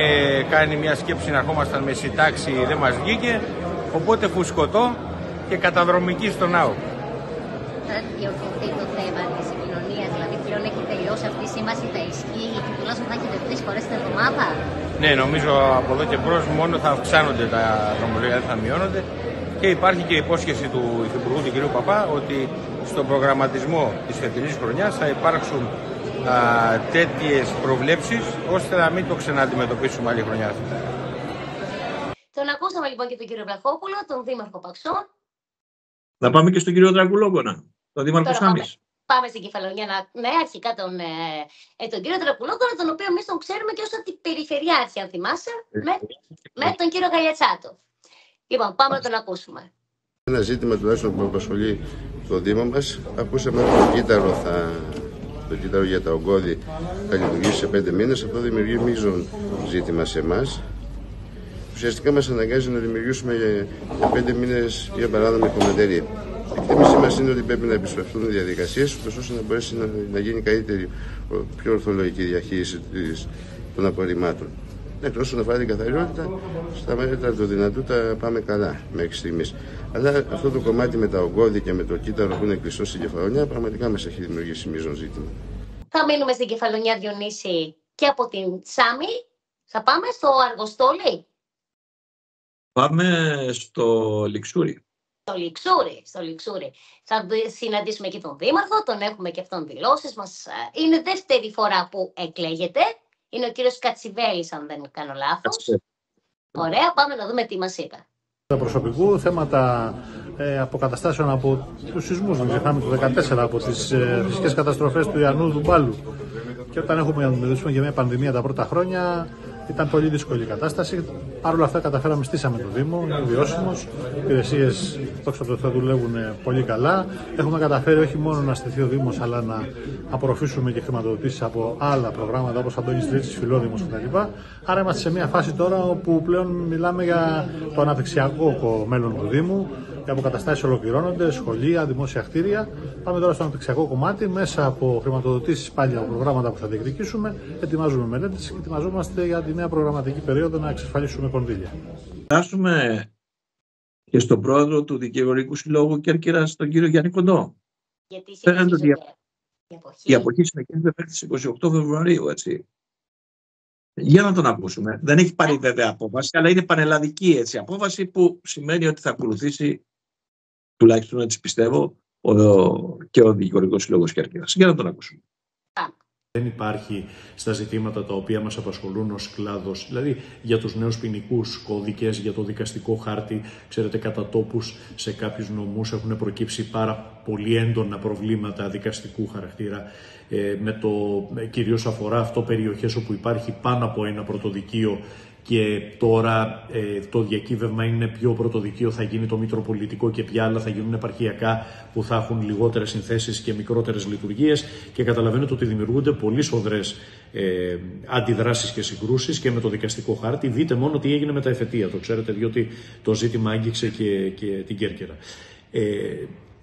S15: κάνει μια σκέψη να ερχόμασταν με συντάξη, δεν μας βγήκε, οπότε φουσκωτό και καταδρομική στον ναό.
S2: Θα διορθωθεί το θέμα της συγκοινωνίας, δηλαδή πλέον έχει τελειώσει αυτή η σύμβαση, θα ισχύει και τουλάχιστον θα έχετε τρεις φορές την εβδομάδα.
S15: Ναι, νομίζω από εδώ και μπρος μόνο θα αυξάνονται τα δρομολόγια, δεν θα μειώνονται και υπάρχει και η υπόσχεση του Υφυπουργού του κ. Παπά ότι στον προγραμματισμό της φετινής χρονιάς θα υπάρξουν τέτοιες προβλέψεις ώστε να μην το ξανααντιμετωπίσουμε άλλη χρονιά.
S2: Τον ακούσαμε λοιπόν και τον κύριο Βλαχόπουλο, τον Δήμαρχο Παξών.
S8: Να πάμε και στον κύριο Δρακουλόγκονα, τον Δήμαρχο Σάμις.
S2: Πάμε στην Κεφαλονιά, να, ναι, αρχικά τον, ε, ε τον κύριο Τρακουλόγκονα, τον οποίο εμείς τον ξέρουμε και ως περιφερειάρχη, αν θυμάσαι, με, με τον κύριο Γαλιατσάτο. Λοιπόν, πάμε να τον ακούσουμε.
S23: Ένα ζήτημα τουλάχιστον που απασχολεί το Δήμο μας. Ακούσαμε ότι το κύτταρο, θα, το κύτταρο για τα ογκώδη θα λειτουργήσει σε πέντε μήνες. Αυτό δημιουργεί μείζον ζήτημα σε εμάς. Ουσιαστικά μας αναγκάζει να δημιουργήσουμε για, για πέντε μήνες, για παράδειγμα, κομματερή. Η εκτίμησή μα είναι ότι πρέπει να επισπευθούν οι διαδικασίες, ώστε να μπορέσει να, να γίνει καλύτερη, πιο ορθολογική διαχείριση των απορριμμάτων. Ναι, όσον αφορά την καθαριότητα, στα μέτρα του δυνατού τα πάμε καλά μέχρι στιγμής. Αλλά αυτό το κομμάτι με τα ογκώδη και με το κύτταρο που είναι κλειστό στην Κεφαλονιά πραγματικά μας έχει δημιουργήσει μείζον ζήτημα.
S24: θα μείνουμε στην Κεφαλονιά Διονύση και από την Σάμι. Θα πάμε στο Αργοστόλι,
S8: Πάμε στο Λιξούρι.
S24: Στο Λιξούρι, στο Λιξούρι. Θα δει- συναντήσουμε και τον Δήμαρχο, τον έχουμε και αυτόν δηλώσεις μας. ε, Είναι δεύτερη φορά που εκλέγεται. Είναι ο κύριος Κατσιβέλης, αν δεν κάνω λάθος. Ωραία, πάμε να δούμε τι μας είπε.
S25: προσωπικού, θέματα ε, αποκαταστάσεων από τους σεισμούς. Δεν ξεχνάμε το 2014 από τις ε, φυσικές καταστροφές του Ιαννού του Μπάλου. Και όταν έχουμε να αντιμετωπίσουμε για μια πανδημία τα πρώτα χρόνια, ήταν πολύ δύσκολη η κατάσταση. Παρ' όλα αυτά, καταφέραμε, στήσαμε το Δήμο, είναι βιώσιμος. Οι υπηρεσίες, δόξα τω Θεώ, δουλεύουν ε, πολύ καλά. Έχουμε καταφέρει όχι μόνο να στηθεί ο Δήμος, αλλά να απορροφήσουμε και χρηματοδοτήσεις από άλλα προγράμματα όπως Αντώνης Τρίτης, Φιλόδημος κτλ. Άρα είμαστε σε μια φάση τώρα όπου πλέον μιλάμε για το αναπτυξιακό μέλλον του Δήμου. Οι αποκαταστάσει ολοκληρώνονται, σχολεία, δημόσια κτίρια. Πάμε τώρα στο αναπτυξιακό κομμάτι μέσα από χρηματοδοτήσεις πάλι από προγράμματα που θα διεκδικήσουμε. Ετοιμάζουμε μελέτες και ετοιμαζόμαστε για τη νέα προγραμματική περίοδο να εξασφαλίσουμε κονδύλια.
S8: Φτάσουμε και στον πρόεδρο του Δικηγορικού Συλλόγου Κέρκυρας, τον κύριο Γιάννη Κοντό.
S24: Γιατί
S8: Φαίνεται ότι
S24: η εποχή.
S8: η αποχή συνεχίζεται μέχρι τις 28 Φεβρουαρίου, έτσι. Για να τον ακούσουμε. Δεν έχει πάρει βέβαια απόφαση, αλλά είναι πανελλαδική έτσι, απόφαση που σημαίνει ότι θα ακολουθήσει, τουλάχιστον έτσι πιστεύω, ο, και ο Δικηγορικός Συλλόγος Κέρκυρας. Για να τον ακούσουμε.
S26: Δεν υπάρχει στα ζητήματα τα οποία μας απασχολούν ως κλάδος, δηλαδή για τους νέους ποινικούς κώδικες, για το δικαστικό χάρτη. Ξέρετε, κατά τόπους σε κάποιους νομούς έχουν προκύψει πάρα πολύ έντονα προβλήματα δικαστικού χαρακτήρα. Ε, με το, ε, κυρίως αφορά αυτό περιοχές όπου υπάρχει πάνω από ένα πρωτοδικείο και τώρα ε, το διακύβευμα είναι ποιο πρωτοδικείο θα γίνει το Μητροπολιτικό και ποια άλλα θα γίνουν επαρχιακά που θα έχουν λιγότερες συνθέσεις και μικρότερες λειτουργίες και καταλαβαίνετε ότι δημιουργούνται πολύ σφοδρές ε, αντιδράσεις και συγκρούσεις και με το δικαστικό χάρτη. Δείτε μόνο τι έγινε με τα εφετεία, το ξέρετε διότι το ζήτημα άγγιξε και, και την Κέρκυρα. Ε,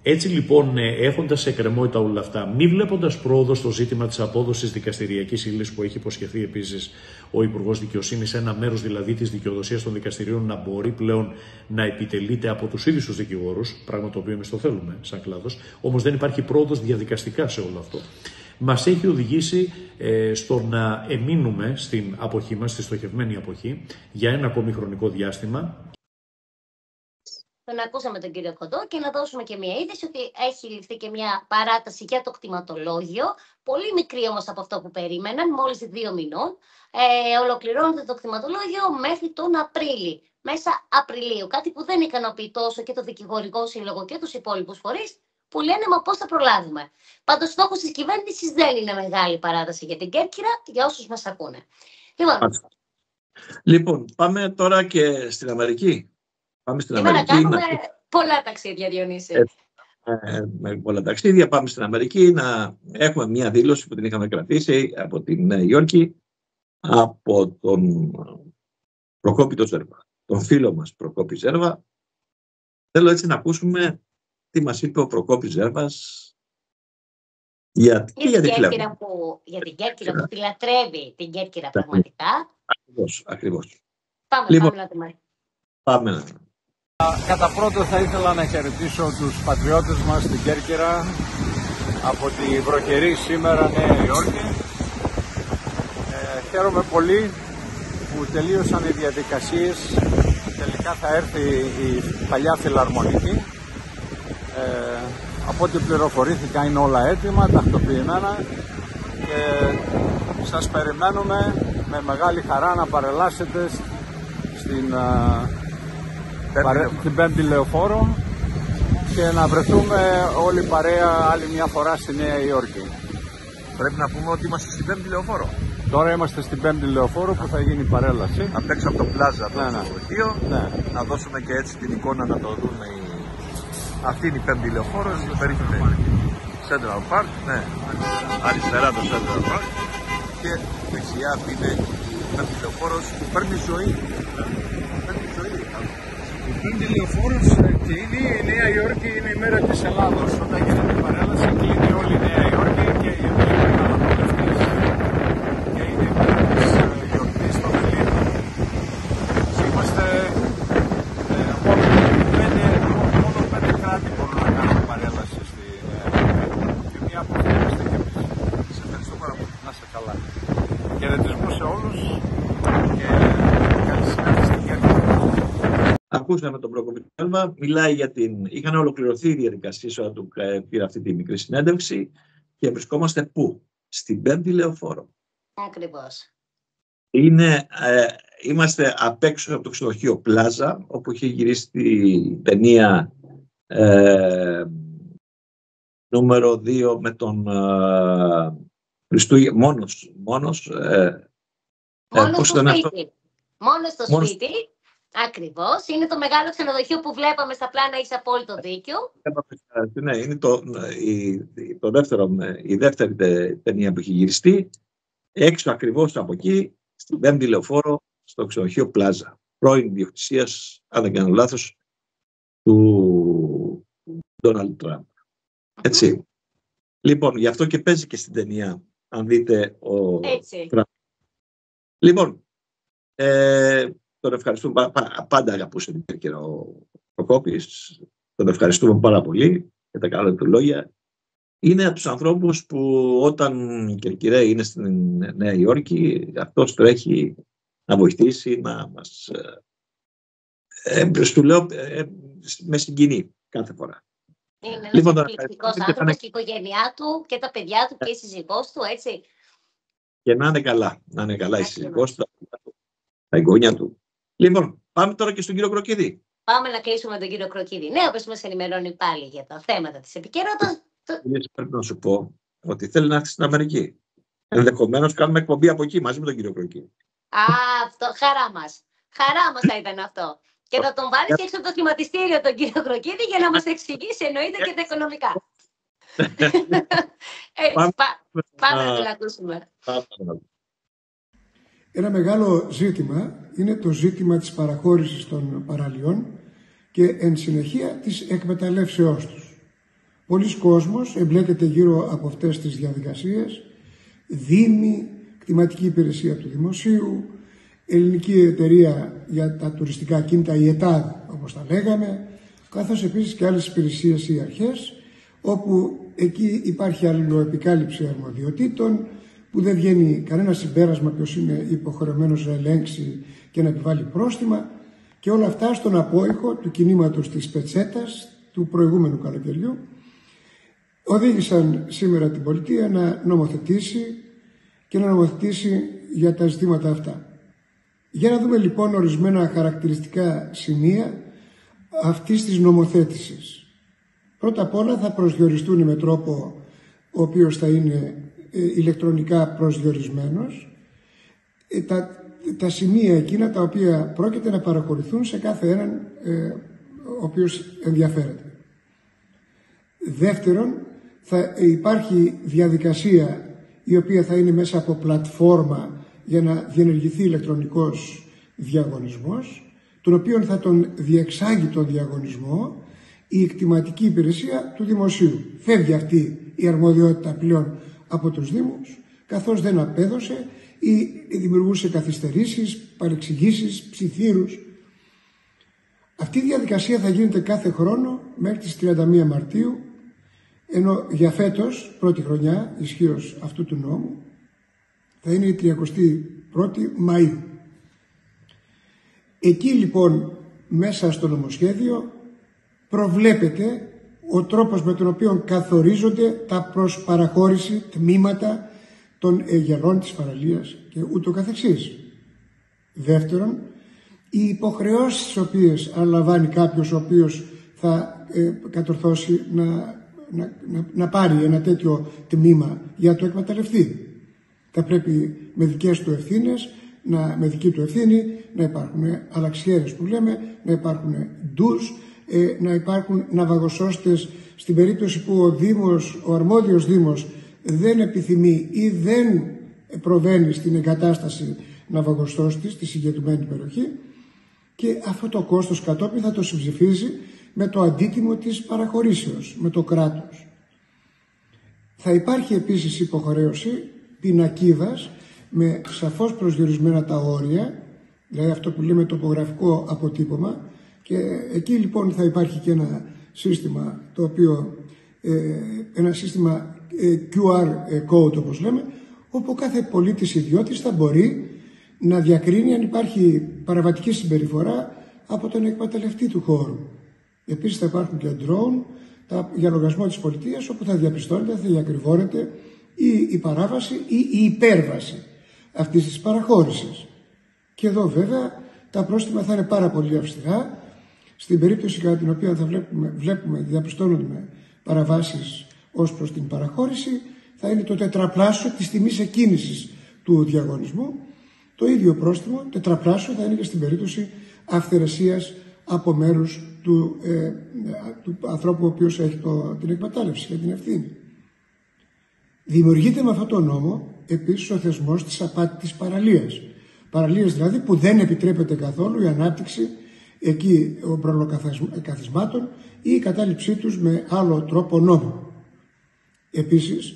S26: έτσι λοιπόν, ε, έχοντας σε εκκρεμότητα όλα αυτά, μη βλέποντας πρόοδο στο ζήτημα της απόδοσης δικαστηριακής ύλης που έχει υποσχεθεί επίσης ο Υπουργός Δικαιοσύνης, ένα μέρος δηλαδή της δικαιοδοσίας των δικαστηρίων να μπορεί πλέον να επιτελείται από τους ίδιους τους δικηγόρους, πράγμα το οποίο εμείς το θέλουμε σαν κλάδος, όμως δεν υπάρχει πρόοδος διαδικαστικά σε όλο αυτό. Μας έχει οδηγήσει ε, στο να εμείνουμε στην αποχή μας, στη στοχευμένη αποχή, για ένα ακόμη χρονικό διάστημα,
S24: Τον ακούσαμε τον κύριο Κοντό και να δώσουμε και μια είδηση ότι έχει ληφθεί και μια παράταση για το κτηματολόγιο. Πολύ μικρή όμως από αυτό που περίμεναν, μόλις δύο μηνών. Ε, ολοκληρώνεται το κτηματολόγιο μέχρι τον Απρίλη, μέσα Απριλίου. Κάτι που δεν ικανοποιεί τόσο και το δικηγορικό σύλλογο και τους υπόλοιπους φορείς που λένε μα πώς θα προλάβουμε. Πάντως στόχος της κυβέρνησης δεν είναι μεγάλη παράταση για την Κέρκυρα, για όσους μας ακούνε. Λοιπόν,
S8: Λοιπόν, πάμε τώρα και στην Αμερική. Πάμε στην
S24: σήμερα
S8: Αμερική.
S24: κάνουμε
S8: να-
S24: πολλά ταξίδια, Διονύση.
S8: ε, με πολλά ταξίδια. Πάμε στην Αμερική να έχουμε μια δήλωση που την είχαμε κρατήσει από την Νέα Υόρκη από τον Προκόπη τον Ζέρβα, τον φίλο μας Προκόπη Ζέρβα. Θέλω έτσι να ακούσουμε τι μας είπε ο Προκόπης Ζέρβας για, και
S24: Για
S8: για
S24: την
S8: τη Φλέβα.
S24: Κέρκυρα που, για την Κέρκυρα που τη λατρεύει την Κέρκυρα πραγματικά.
S8: Ακριβώς, ακριβώς.
S24: Πάμε,
S8: Λοιπόν.
S24: πάμε να τη μάθουμε.
S8: Πάμε να
S27: Κατά πρώτο θα ήθελα να χαιρετήσω τους πατριώτες μας στην Κέρκυρα από τη βροχερή σήμερα Νέα Υόρκη. Ε, χαίρομαι πολύ που τελείωσαν οι διαδικασίες. Τελικά θα έρθει η παλιά φιλαρμονική. Ε, από ό,τι πληροφορήθηκα είναι όλα έτοιμα, τακτοποιημένα και σας περιμένουμε με μεγάλη χαρά να παρελάσετε στην α, παρέ- την πέμπτη λεωφόρο και να βρεθούμε όλοι παρέα άλλη μια φορά στη Νέα Υόρκη.
S14: Πρέπει να πούμε ότι είμαστε στην πέμπτη λεωφόρο.
S27: Τώρα είμαστε στην πέμπτη λεωφόρο που θα γίνει η παρέλαση.
S14: Απ' έξω από το πλάζα εδώ
S27: Ναι,
S14: στο
S27: ναι.
S14: Σωτείο.
S27: Ναι.
S14: Να δώσουμε και έτσι την εικόνα να το δουν οι... Αυτή είναι η πέμπτη λεωφόρο, η περίφημη Central Park. Ναι, αριστερά το Central Park. Και δεξιά αυτή είναι η πέμπτη λεωφόρο που παίρνει ζωή. Παίρνει ζωή.
S27: Η πέμπτη λεωφόρο και είναι η Νέα Υόρκη, είναι η μέρα της Ελλάδος. Όταν γίνεται η παρέλαση, κλείνει όλη η Νέα Υόρκη και οι Ελλήνε μεταλαμβάνονται και είναι η μέρα τη γιορτή των Ελλήνων. Είμαστε ε, μόνο πέντε, μόνο πέντε κράτη μπορούν να κάνουν παρέλαση στη Νέα Υόρκη. Και μία από αυτά είμαστε και εμεί.
S14: Σε ευχαριστώ πάρα
S8: ακούσαμε τον Προκοπιτέλμα, μιλάει για την... Είχαν ολοκληρωθεί οι διαδικασίες όταν του ε, πήρε αυτή τη μικρή συνέντευξη και βρισκόμαστε πού; Στην πέμπτη λεωφόρο.
S2: Ακριβώς.
S8: Είναι, ε, είμαστε απ' έξω από το ξενοδοχείο Πλάζα, όπου είχε γυρίσει τη ταινία ε, νούμερο 2 με τον ε, Χριστούγε, μόνος, μόνος, ε,
S2: Μόνος
S8: πώς
S2: στο
S8: ήταν
S2: σπίτι. Μόνος στο
S8: Μόνο
S2: σπίτι. Ακριβώς. Είναι το μεγάλο ξενοδοχείο που βλέπαμε στα πλάνα, έχεις απόλυτο δίκιο.
S8: Ναι, είναι το, η, το δεύτερο, η δεύτερη τε- ταινία που έχει γυριστεί. Έξω ακριβώς από εκεί, στην πέμπτη λεωφόρο, στο ξενοδοχείο Πλάζα. Πρώην ιδιοκτησίας, αν δεν κάνω λάθος, του Ντόναλντ Τραμπ. Έτσι. Λοιπόν, γι' αυτό και παίζει και στην ταινία, αν δείτε ο
S2: Έτσι.
S8: Τραμπ. Λοιπόν, ε, τον ευχαριστούμε πα- πα- πάντα αγαπούσε την Κέρκυρα ο Προκόπης. Τον ευχαριστούμε πάρα πολύ για τα καλά του λόγια. Είναι από τους ανθρώπους που όταν η Κερκυραία είναι στην Νέα Υόρκη, αυτός τρέχει να βοηθήσει, να μας... Ε, ε, σου λέω, ε, με συγκινεί κάθε φορά.
S2: Είναι ένας
S8: Λοιπόν, τώρα,
S2: εκπληκτικός
S8: ευχαριστούμε και
S2: άνθρωπος
S8: θα-
S2: και η οικογένειά του και τα παιδιά του και η σύζυγός του, έτσι.
S8: Και να είναι καλά. Να είναι καλά η σύζυγός του, τα εγγόνια του. Λοιπόν, πάμε τώρα και στον κύριο Κροκίδη.
S2: Πάμε να κλείσουμε τον κύριο Κροκίδη. Ναι, όπως μας ενημερώνει πάλι για τα θέματα της επικαιρότητας.
S8: Κυρίες, πρέπει να σου πω ότι θέλει να έρθει στην Αμερική. Ενδεχομένως κάνουμε εκπομπή από εκεί μαζί με τον κύριο Κροκίδη.
S2: Α, αυτό, χαρά μας. Χαρά μας θα ήταν αυτό. Και θα τον βάλεις και έξω από το χρηματιστήριο τον κύριο Κροκίδη για να μας εξηγήσει εννοείται και τα οικονομικά. *laughs* Ε,
S8: Πάμε-
S2: πά- Πάμε να
S8: Α.
S2: τον ακούσουμε.
S28: Ένα μεγάλο ζήτημα είναι το ζήτημα της παραχώρησης των παραλιών και εν συνεχεία της εκμεταλλεύσεώς τους. Πολλοί κόσμος εμπλέκεται γύρω από αυτές τις διαδικασίες, δήμοι, κτηματική υπηρεσία του Δημοσίου, ελληνική εταιρεία για τα τουριστικά κίνητα, η ΕΤΑΔ όπως τα λέγαμε, καθώς επίσης και άλλες υπηρεσίες ή αρχές, όπου εκεί υπάρχει αλληλοεπικάλυψη αρμοδιοτήτων, που δεν βγαίνει κανένα συμπέρασμα ποιος είναι υποχρεωμένος να ελέγξει και να επιβάλλει πρόστιμα και όλα αυτά στον απόϊχο του κινήματος της Πετσέτας του προηγούμενου καλοκαιριού οδήγησαν σήμερα την πολιτεία να νομοθετήσει και να νομοθετήσει για τα ζητήματα αυτά. Για να δούμε λοιπόν ορισμένα χαρακτηριστικά σημεία αυτής της νομοθέτησης. Πρώτα απ' όλα θα προσδιοριστούν με τρόπο ο οποίος θα είναι ε, ηλεκτρονικά προσδιορισμένος ε, τα, τα σημεία εκείνα τα οποία πρόκειται να παρακολουθούν σε κάθε έναν ε, ο οποίος ενδιαφέρεται. Δεύτερον, θα υπάρχει διαδικασία η οποία θα είναι μέσα από πλατφόρμα για να διενεργηθεί ηλεκτρονικός διαγωνισμός, τον οποίο θα τον διεξάγει τον διαγωνισμό η εκτιματική υπηρεσία του δημοσίου. Φεύγει αυτή η αρμοδιότητα πλέον από τους Δήμους, καθώς δεν απέδωσε ή δημιουργούσε καθυστερήσεις, παρεξηγήσεις, ψιθύρους. Αυτή η διαδικασία θα γίνεται κάθε χρόνο μέχρι τις 31 Μαρτίου, ενώ για φέτος, πρώτη χρονιά ισχύω αυτού του νόμου, θα είναι η 31η Μαΐου. Εκεί λοιπόν μέσα στο νομοσχέδιο προβλέπεται ο τρόπος με τον οποίο καθορίζονται τα προς παραχώρηση τμήματα των γερών της παραλίας και ούτω καθεξής. Δεύτερον, οι υποχρεώσεις τις οποίες αναλαμβάνει κάποιος ο οποίος θα ε, κατορθώσει να, να, να, να πάρει ένα τέτοιο τμήμα για το εκμεταλλευτεί. Θα πρέπει με δικές του ευθύνες, να, με δική του ευθύνη, να υπάρχουν αλλαξιέρες που λέμε, να υπάρχουν ντους, ε, να υπάρχουν ναυαγοσώστες στην περίπτωση που ο Δήμος, ο αρμόδιος Δήμος δεν επιθυμεί ή δεν προβαίνει στην εγκατάσταση ναυαγοσώστης στη συγκεκριμένη περιοχή και αυτό το κόστος κατόπιν θα το συμψηφίζει με το αντίτιμο της παραχωρήσεως, με το κράτος. Θα υπάρχει επίσης υποχρέωση πινακίδας με σαφώς προσδιορισμένα τα όρια, δηλαδή αυτό που λέμε τοπογραφικό αποτύπωμα και εκεί λοιπόν θα υπάρχει και ένα σύστημα το οποίο, ε, ένα σύστημα ε, QR code όπως λέμε, όπου κάθε πολίτης ιδιώτης θα μπορεί να διακρίνει αν υπάρχει παραβατική συμπεριφορά από τον εκμεταλλευτή του χώρου. Επίσης θα υπάρχουν και drone τα, για λογαριασμό της πολιτείας όπου θα διαπιστώνεται, θα διακριβώνεται ή η παράβαση ή η υπέρβαση αυτής της παραχώρησης. Και εδώ βέβαια τα πρόστιμα θα είναι πάρα πολύ αυστηρά. Στην περίπτωση κατά την οποία θα βλέπουμε, βλέπουμε διαπιστώνουμε παραβάσεις ως προς την παραχώρηση θα είναι το τετραπλάσιο της τιμής εκκίνησης του διαγωνισμού. Το ίδιο πρόστιμο, τετραπλάσιο, θα είναι και στην περίπτωση αυθαιρεσίας από μέρους του, ε, του ανθρώπου ο οποίος έχει το, την εκμετάλλευση και την ευθύνη. Δημιουργείται με αυτόν τον νόμο επίσης ο θεσμός της απάτης της παραλίας. Παραλίες δηλαδή που δεν επιτρέπεται καθόλου η ανάπτυξη εκεί προλοκαθισμάτων ή η κατάληψή τους με άλλο τρόπο νόμο. Επίσης,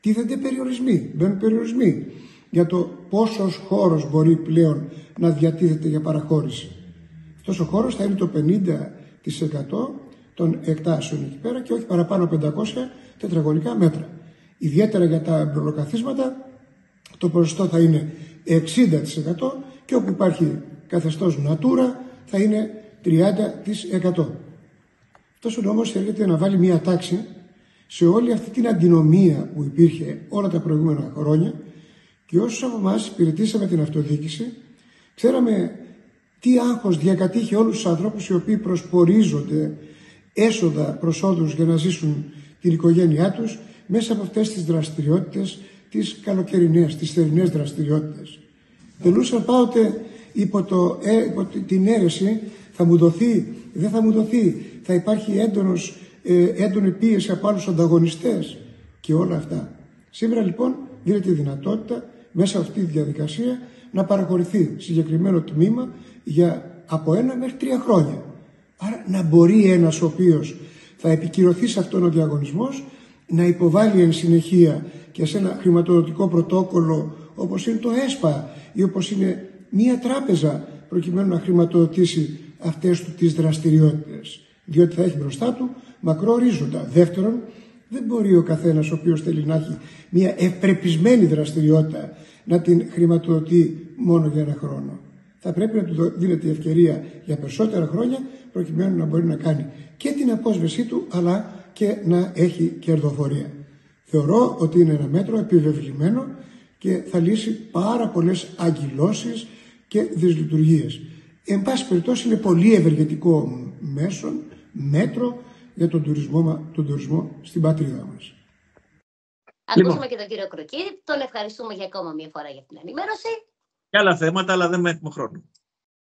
S28: τίθενται περιορισμοί, μπαίνουν περιορισμοί για το πόσος χώρος μπορεί πλέον να διατίθεται για παραχώρηση. Αυτός ο χώρος θα είναι το 50% των εκτάσεων εκεί πέρα και όχι παραπάνω από 500 τετραγωνικά μέτρα. Ιδιαίτερα για τα εμπρολοκαθίσματα το ποσοστό θα είναι 60% και όπου υπάρχει καθεστώς Natura θα είναι 30%. Αυτός ο νόμος έρχεται να βάλει μία τάξη σε όλη αυτή την αντινομία που υπήρχε όλα τα προηγούμενα χρόνια και όσους από εμάς υπηρετήσαμε την αυτοδιοίκηση ξέραμε τι άγχος διακατήχε όλους τους ανθρώπους οι οποίοι προσπορίζονται έσοδα προσόδους για να ζήσουν την οικογένειά τους μέσα από αυτές τις δραστηριότητες τις καλοκαιρινές, τις θερινές δραστηριότητες. Τελούσαν πάοτε υπό, το, ε, υπό την αίρεση θα μου δοθεί, δεν θα μου δοθεί, θα υπάρχει έντονος, ε, έντονη πίεση από άλλους ανταγωνιστές και όλα αυτά. Σήμερα λοιπόν δίνεται η δυνατότητα μέσα από αυτή τη διαδικασία να παραχωρηθεί συγκεκριμένο τμήμα για από ένα μέχρι τρία χρόνια. Άρα να μπορεί ένας ο οποίος θα επικυρωθεί σε αυτόν ο διαγωνισμός να υποβάλει εν συνεχεία και σε ένα χρηματοδοτικό πρωτόκολλο όπως είναι το ΕΣΠΑ ή όπως είναι μία τράπεζα προκειμένου να χρηματοδοτήσει αυτές του τις δραστηριότητες. Διότι θα έχει μπροστά του μακρό ορίζοντα. Δεύτερον, δεν μπορεί ο καθένας ο οποίος θέλει να έχει μια ευπρεπισμένη δραστηριότητα να την χρηματοδοτεί μόνο για ένα χρόνο. Θα πρέπει να του δίνεται η ευκαιρία για περισσότερα χρόνια προκειμένου να μπορεί να κάνει και την απόσβεσή του αλλά και να έχει κερδοφορία. Θεωρώ ότι είναι ένα μέτρο επιβεβλημένο και θα λύσει πάρα πολλές αγκυλώσεις και δυσλειτουργίες. Εν πάση περιπτώσει είναι πολύ ευεργετικό μέσο, μέτρο για τον τουρισμό, τον τουρισμό στην πατρίδα μας.
S2: Ακούσαμε λοιπόν. και τον κύριο Κροκή. Τον ευχαριστούμε για ακόμα μια φορά για την ενημέρωση.
S8: Και άλλα θέματα, αλλά δεν έχουμε χρόνο.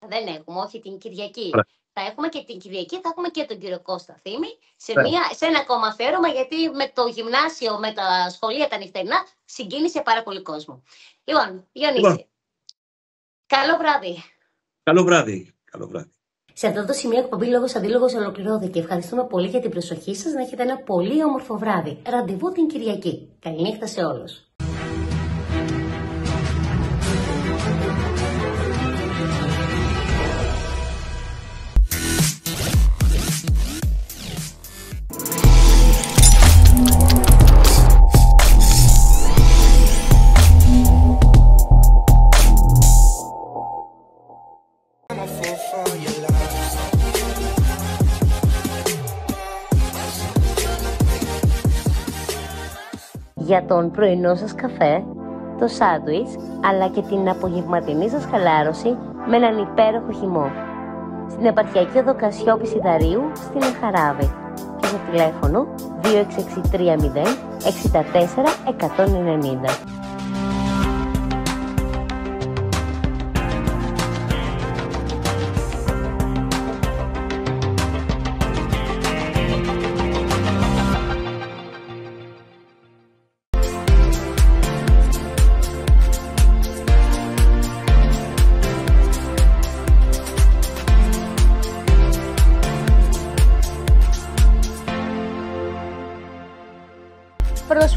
S2: Δεν έχουμε, όχι την Κυριακή. Θα έχουμε και την Κυριακή, θα έχουμε και τον κύριο Κώστα Θήμη σε, μια, σε ένα ακόμα αφαίρωμα, γιατί με το γυμνάσιο, με τα σχολεία τα νυχτερινά, συγκίνησε πάρα πολύ κόσμο. Λοιπόν, Γιονίση, λοιπόν. καλό βράδυ.
S8: Καλό βράδυ. Καλό βράδυ.
S2: Σε αυτό το σημείο εκπομπή Λόγος Αντίλογος ολοκληρώθηκε. Ευχαριστούμε πολύ για την προσοχή σας. Να έχετε ένα πολύ όμορφο βράδυ. Ραντεβού την Κυριακή. Καληνύχτα σε όλους. Για τον πρωινό σας καφέ, το σάντουιτς, αλλά και την απογευματινή σας χαλάρωση με έναν υπέροχο χυμό. Στην επαρχιακή οδο Κασιόπη Σιδαρίου, στην Εχαράβη. Και στο τηλέφωνο 2663 64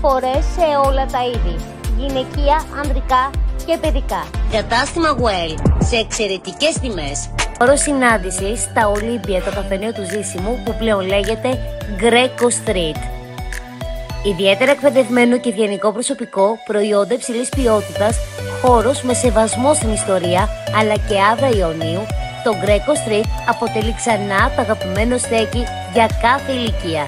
S2: 190. προσφορές σε όλα τα είδη. Γυναικεία, ανδρικά και παιδικά. Κατάστημα Well σε εξαιρετικές τιμές. Όρο συνάντηση στα Ολύμπια το καφενείο του Ζήσιμου που πλέον λέγεται Greco Street. Ιδιαίτερα εκπαιδευμένο και ευγενικό προσωπικό, προϊόντα υψηλής ποιότητας, χώρος με σεβασμό στην ιστορία αλλά και άδρα Ιωνίου, Το Greco Street αποτελεί ξανά το αγαπημένο στέκι για κάθε ηλικία.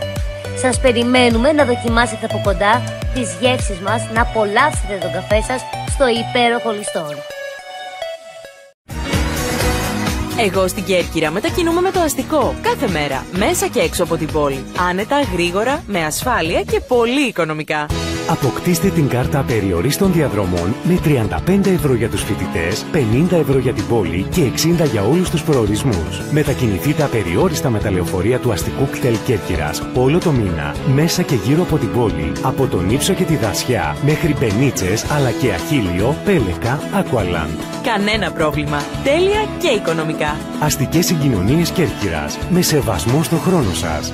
S2: Σας περιμένουμε να δοκιμάσετε από κοντά τις γεύσεις μας, να απολαύσετε τον καφέ σας στο υπέροχο ληστόν.
S6: Εγώ στην Κέρκυρα μετακινούμε με το αστικό κάθε μέρα, μέσα και έξω από την πόλη. Άνετα, γρήγορα, με ασφάλεια και πολύ οικονομικά.
S7: Αποκτήστε την κάρτα περιορίστων διαδρομών με 35 ευρώ για τους φοιτητές, 50 ευρώ για την πόλη και 60 για όλους τους προορισμούς. Μετακινηθείτε απεριόριστα με τα λεωφορεία του αστικού κτέλ Κέρκυρας όλο το μήνα, μέσα και γύρω από την πόλη, από τον Ήψο και τη Δασιά, μέχρι Μπενίτσες, αλλά και Αχίλιο, Πέλεκα, Aqualand.
S6: Κανένα πρόβλημα. Τέλεια και οικονομικά.
S7: Αστικές συγκοινωνίες Κέρκυρας, με σεβασμό στο χρόνο σας.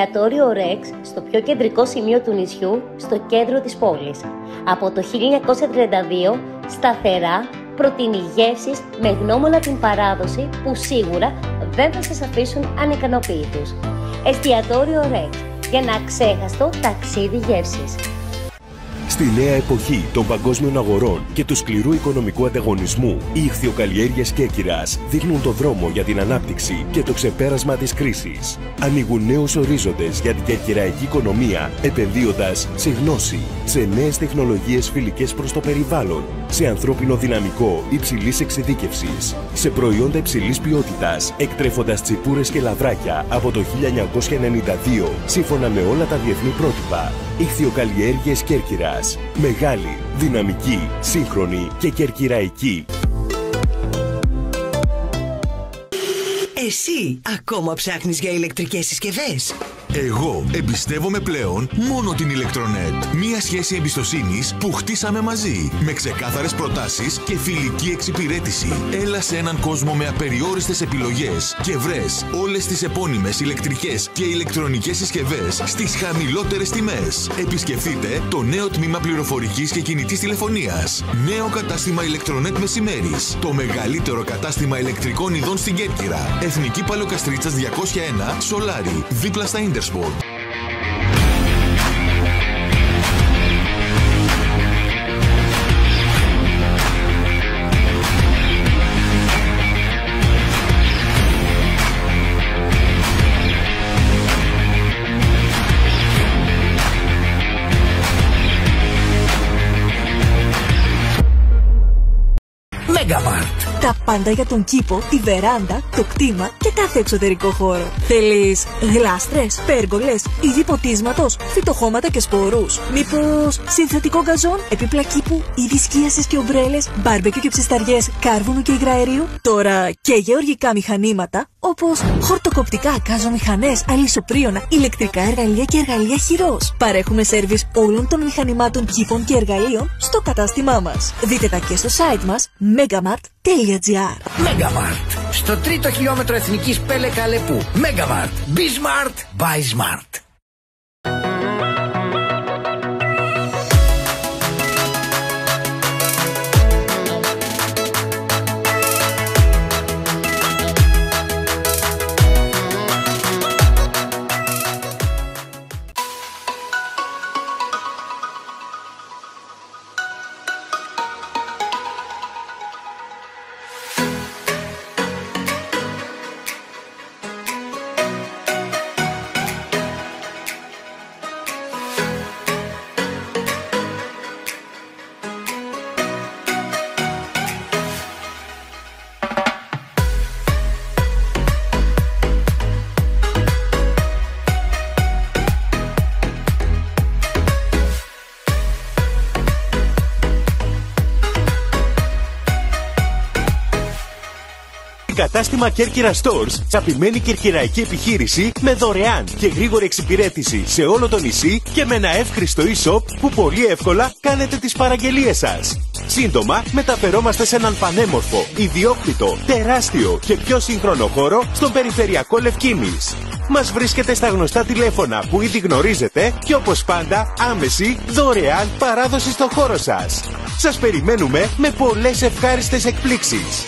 S2: Εστιατόριο Rex στο πιο κεντρικό σημείο του νησιού, στο κέντρο της πόλης. Από το 1932, σταθερά προτείνει γεύσεις με γνώμονα την παράδοση που σίγουρα δεν θα σας αφήσουν ανικανοποιητούς. Εστιατόριο Rex για ένα ξέχαστο ταξίδι γεύσης.
S1: Στη νέα εποχή των παγκόσμιων αγορών και του σκληρού οικονομικού ανταγωνισμού, οι ηχθειοκαλλιέργειες Κέρκυρα δείχνουν το δρόμο για την ανάπτυξη και το ξεπέρασμα της κρίσης. Ανοίγουν νέους ορίζοντες για την κερκυραϊκή οικονομία, επενδύοντας σε γνώση, σε νέες τεχνολογίες φιλικές προς το περιβάλλον, σε ανθρώπινο δυναμικό υψηλής εξειδίκευσης, σε προϊόντα υψηλής ποιότητας, εκτρέφοντας τσιπούρες και λαβράκια από το 1992 σύμφωνα με όλα τα διεθνή πρότυπα. Ηχθειοκαλλιέργειες Κέρκυρας. Μεγάλη, δυναμική, σύγχρονη και κερκυραϊκή.
S18: Εσύ ακόμα ψάχνεις για ηλεκτρικές συσκευές;
S4: Εγώ εμπιστεύομαι πλέον μόνο την Electronet. Μία σχέση εμπιστοσύνης που χτίσαμε μαζί. Με ξεκάθαρες προτάσεις και φιλική εξυπηρέτηση. Έλα σε έναν κόσμο με απεριόριστες επιλογές και βρες όλες τις επώνυμες ηλεκτρικές και ηλεκτρονικές συσκευές στις χαμηλότερες τιμές. Επισκεφτείτε το νέο τμήμα πληροφορικής και κινητής τηλεφωνίας. Νέο κατάστημα Electronet Μεσημέρις. Το μεγαλύτερο κατάστημα ηλεκτρικών ειδών στην Κέρκυρα. Εθνική Παλαιοκαστρίτσας 201 Σολάρι. Δίπλα στα Intersport.
S5: Petersburg. Πάντα για τον κήπο, τη βεράντα, το κτήμα και κάθε εξωτερικό χώρο. Θέλεις γλάστρες, πέργολες, είδη ποτίσματος, φυτοχώματα και σπορούς. Μήπως συνθετικό γκαζόν, επίπλα κήπου, είδη σκίασης και ομπρέλες, μπάρμπεκιου και ψισταριές, κάρβουνου και υγραερίου. Τώρα και γεωργικά μηχανήματα όπως χορτοκοπτικά, κάζομηχανέ, αλυσοπρίωνα, ηλεκτρικά εργαλεία και εργαλεία χειρός. Παρέχουμε σερβις όλων των μηχανημάτων κήπων και εργαλείων στο κατάστημά μας. Δείτε τα και στο site μας megamart.gr
S3: Megamart. Στο τρίτο χιλιόμετρο εθνικής Πέλε Καλεπού. Megamart. Be smart. Buy smart.
S1: Κατάστημα Κέρκυρα Stores. Τσαπημένη κερκυραϊκή επιχείρηση με δωρεάν και γρήγορη εξυπηρέτηση σε όλο το νησί και με ένα εύχριστο e-shop που πολύ εύκολα κάνετε τις παραγγελίες σας. Σύντομα μεταφερόμαστε σε έναν πανέμορφο, ιδιόκτητο, τεράστιο και πιο σύγχρονο χώρο στον περιφερειακό Λευκίνης. Μας βρίσκεται στα γνωστά τηλέφωνα που ήδη γνωρίζετε και όπως πάντα άμεση, δωρεάν παράδοση στο χώρο σας. Σας περιμένουμε με πολλές ευχάριστες εκπλήξεις.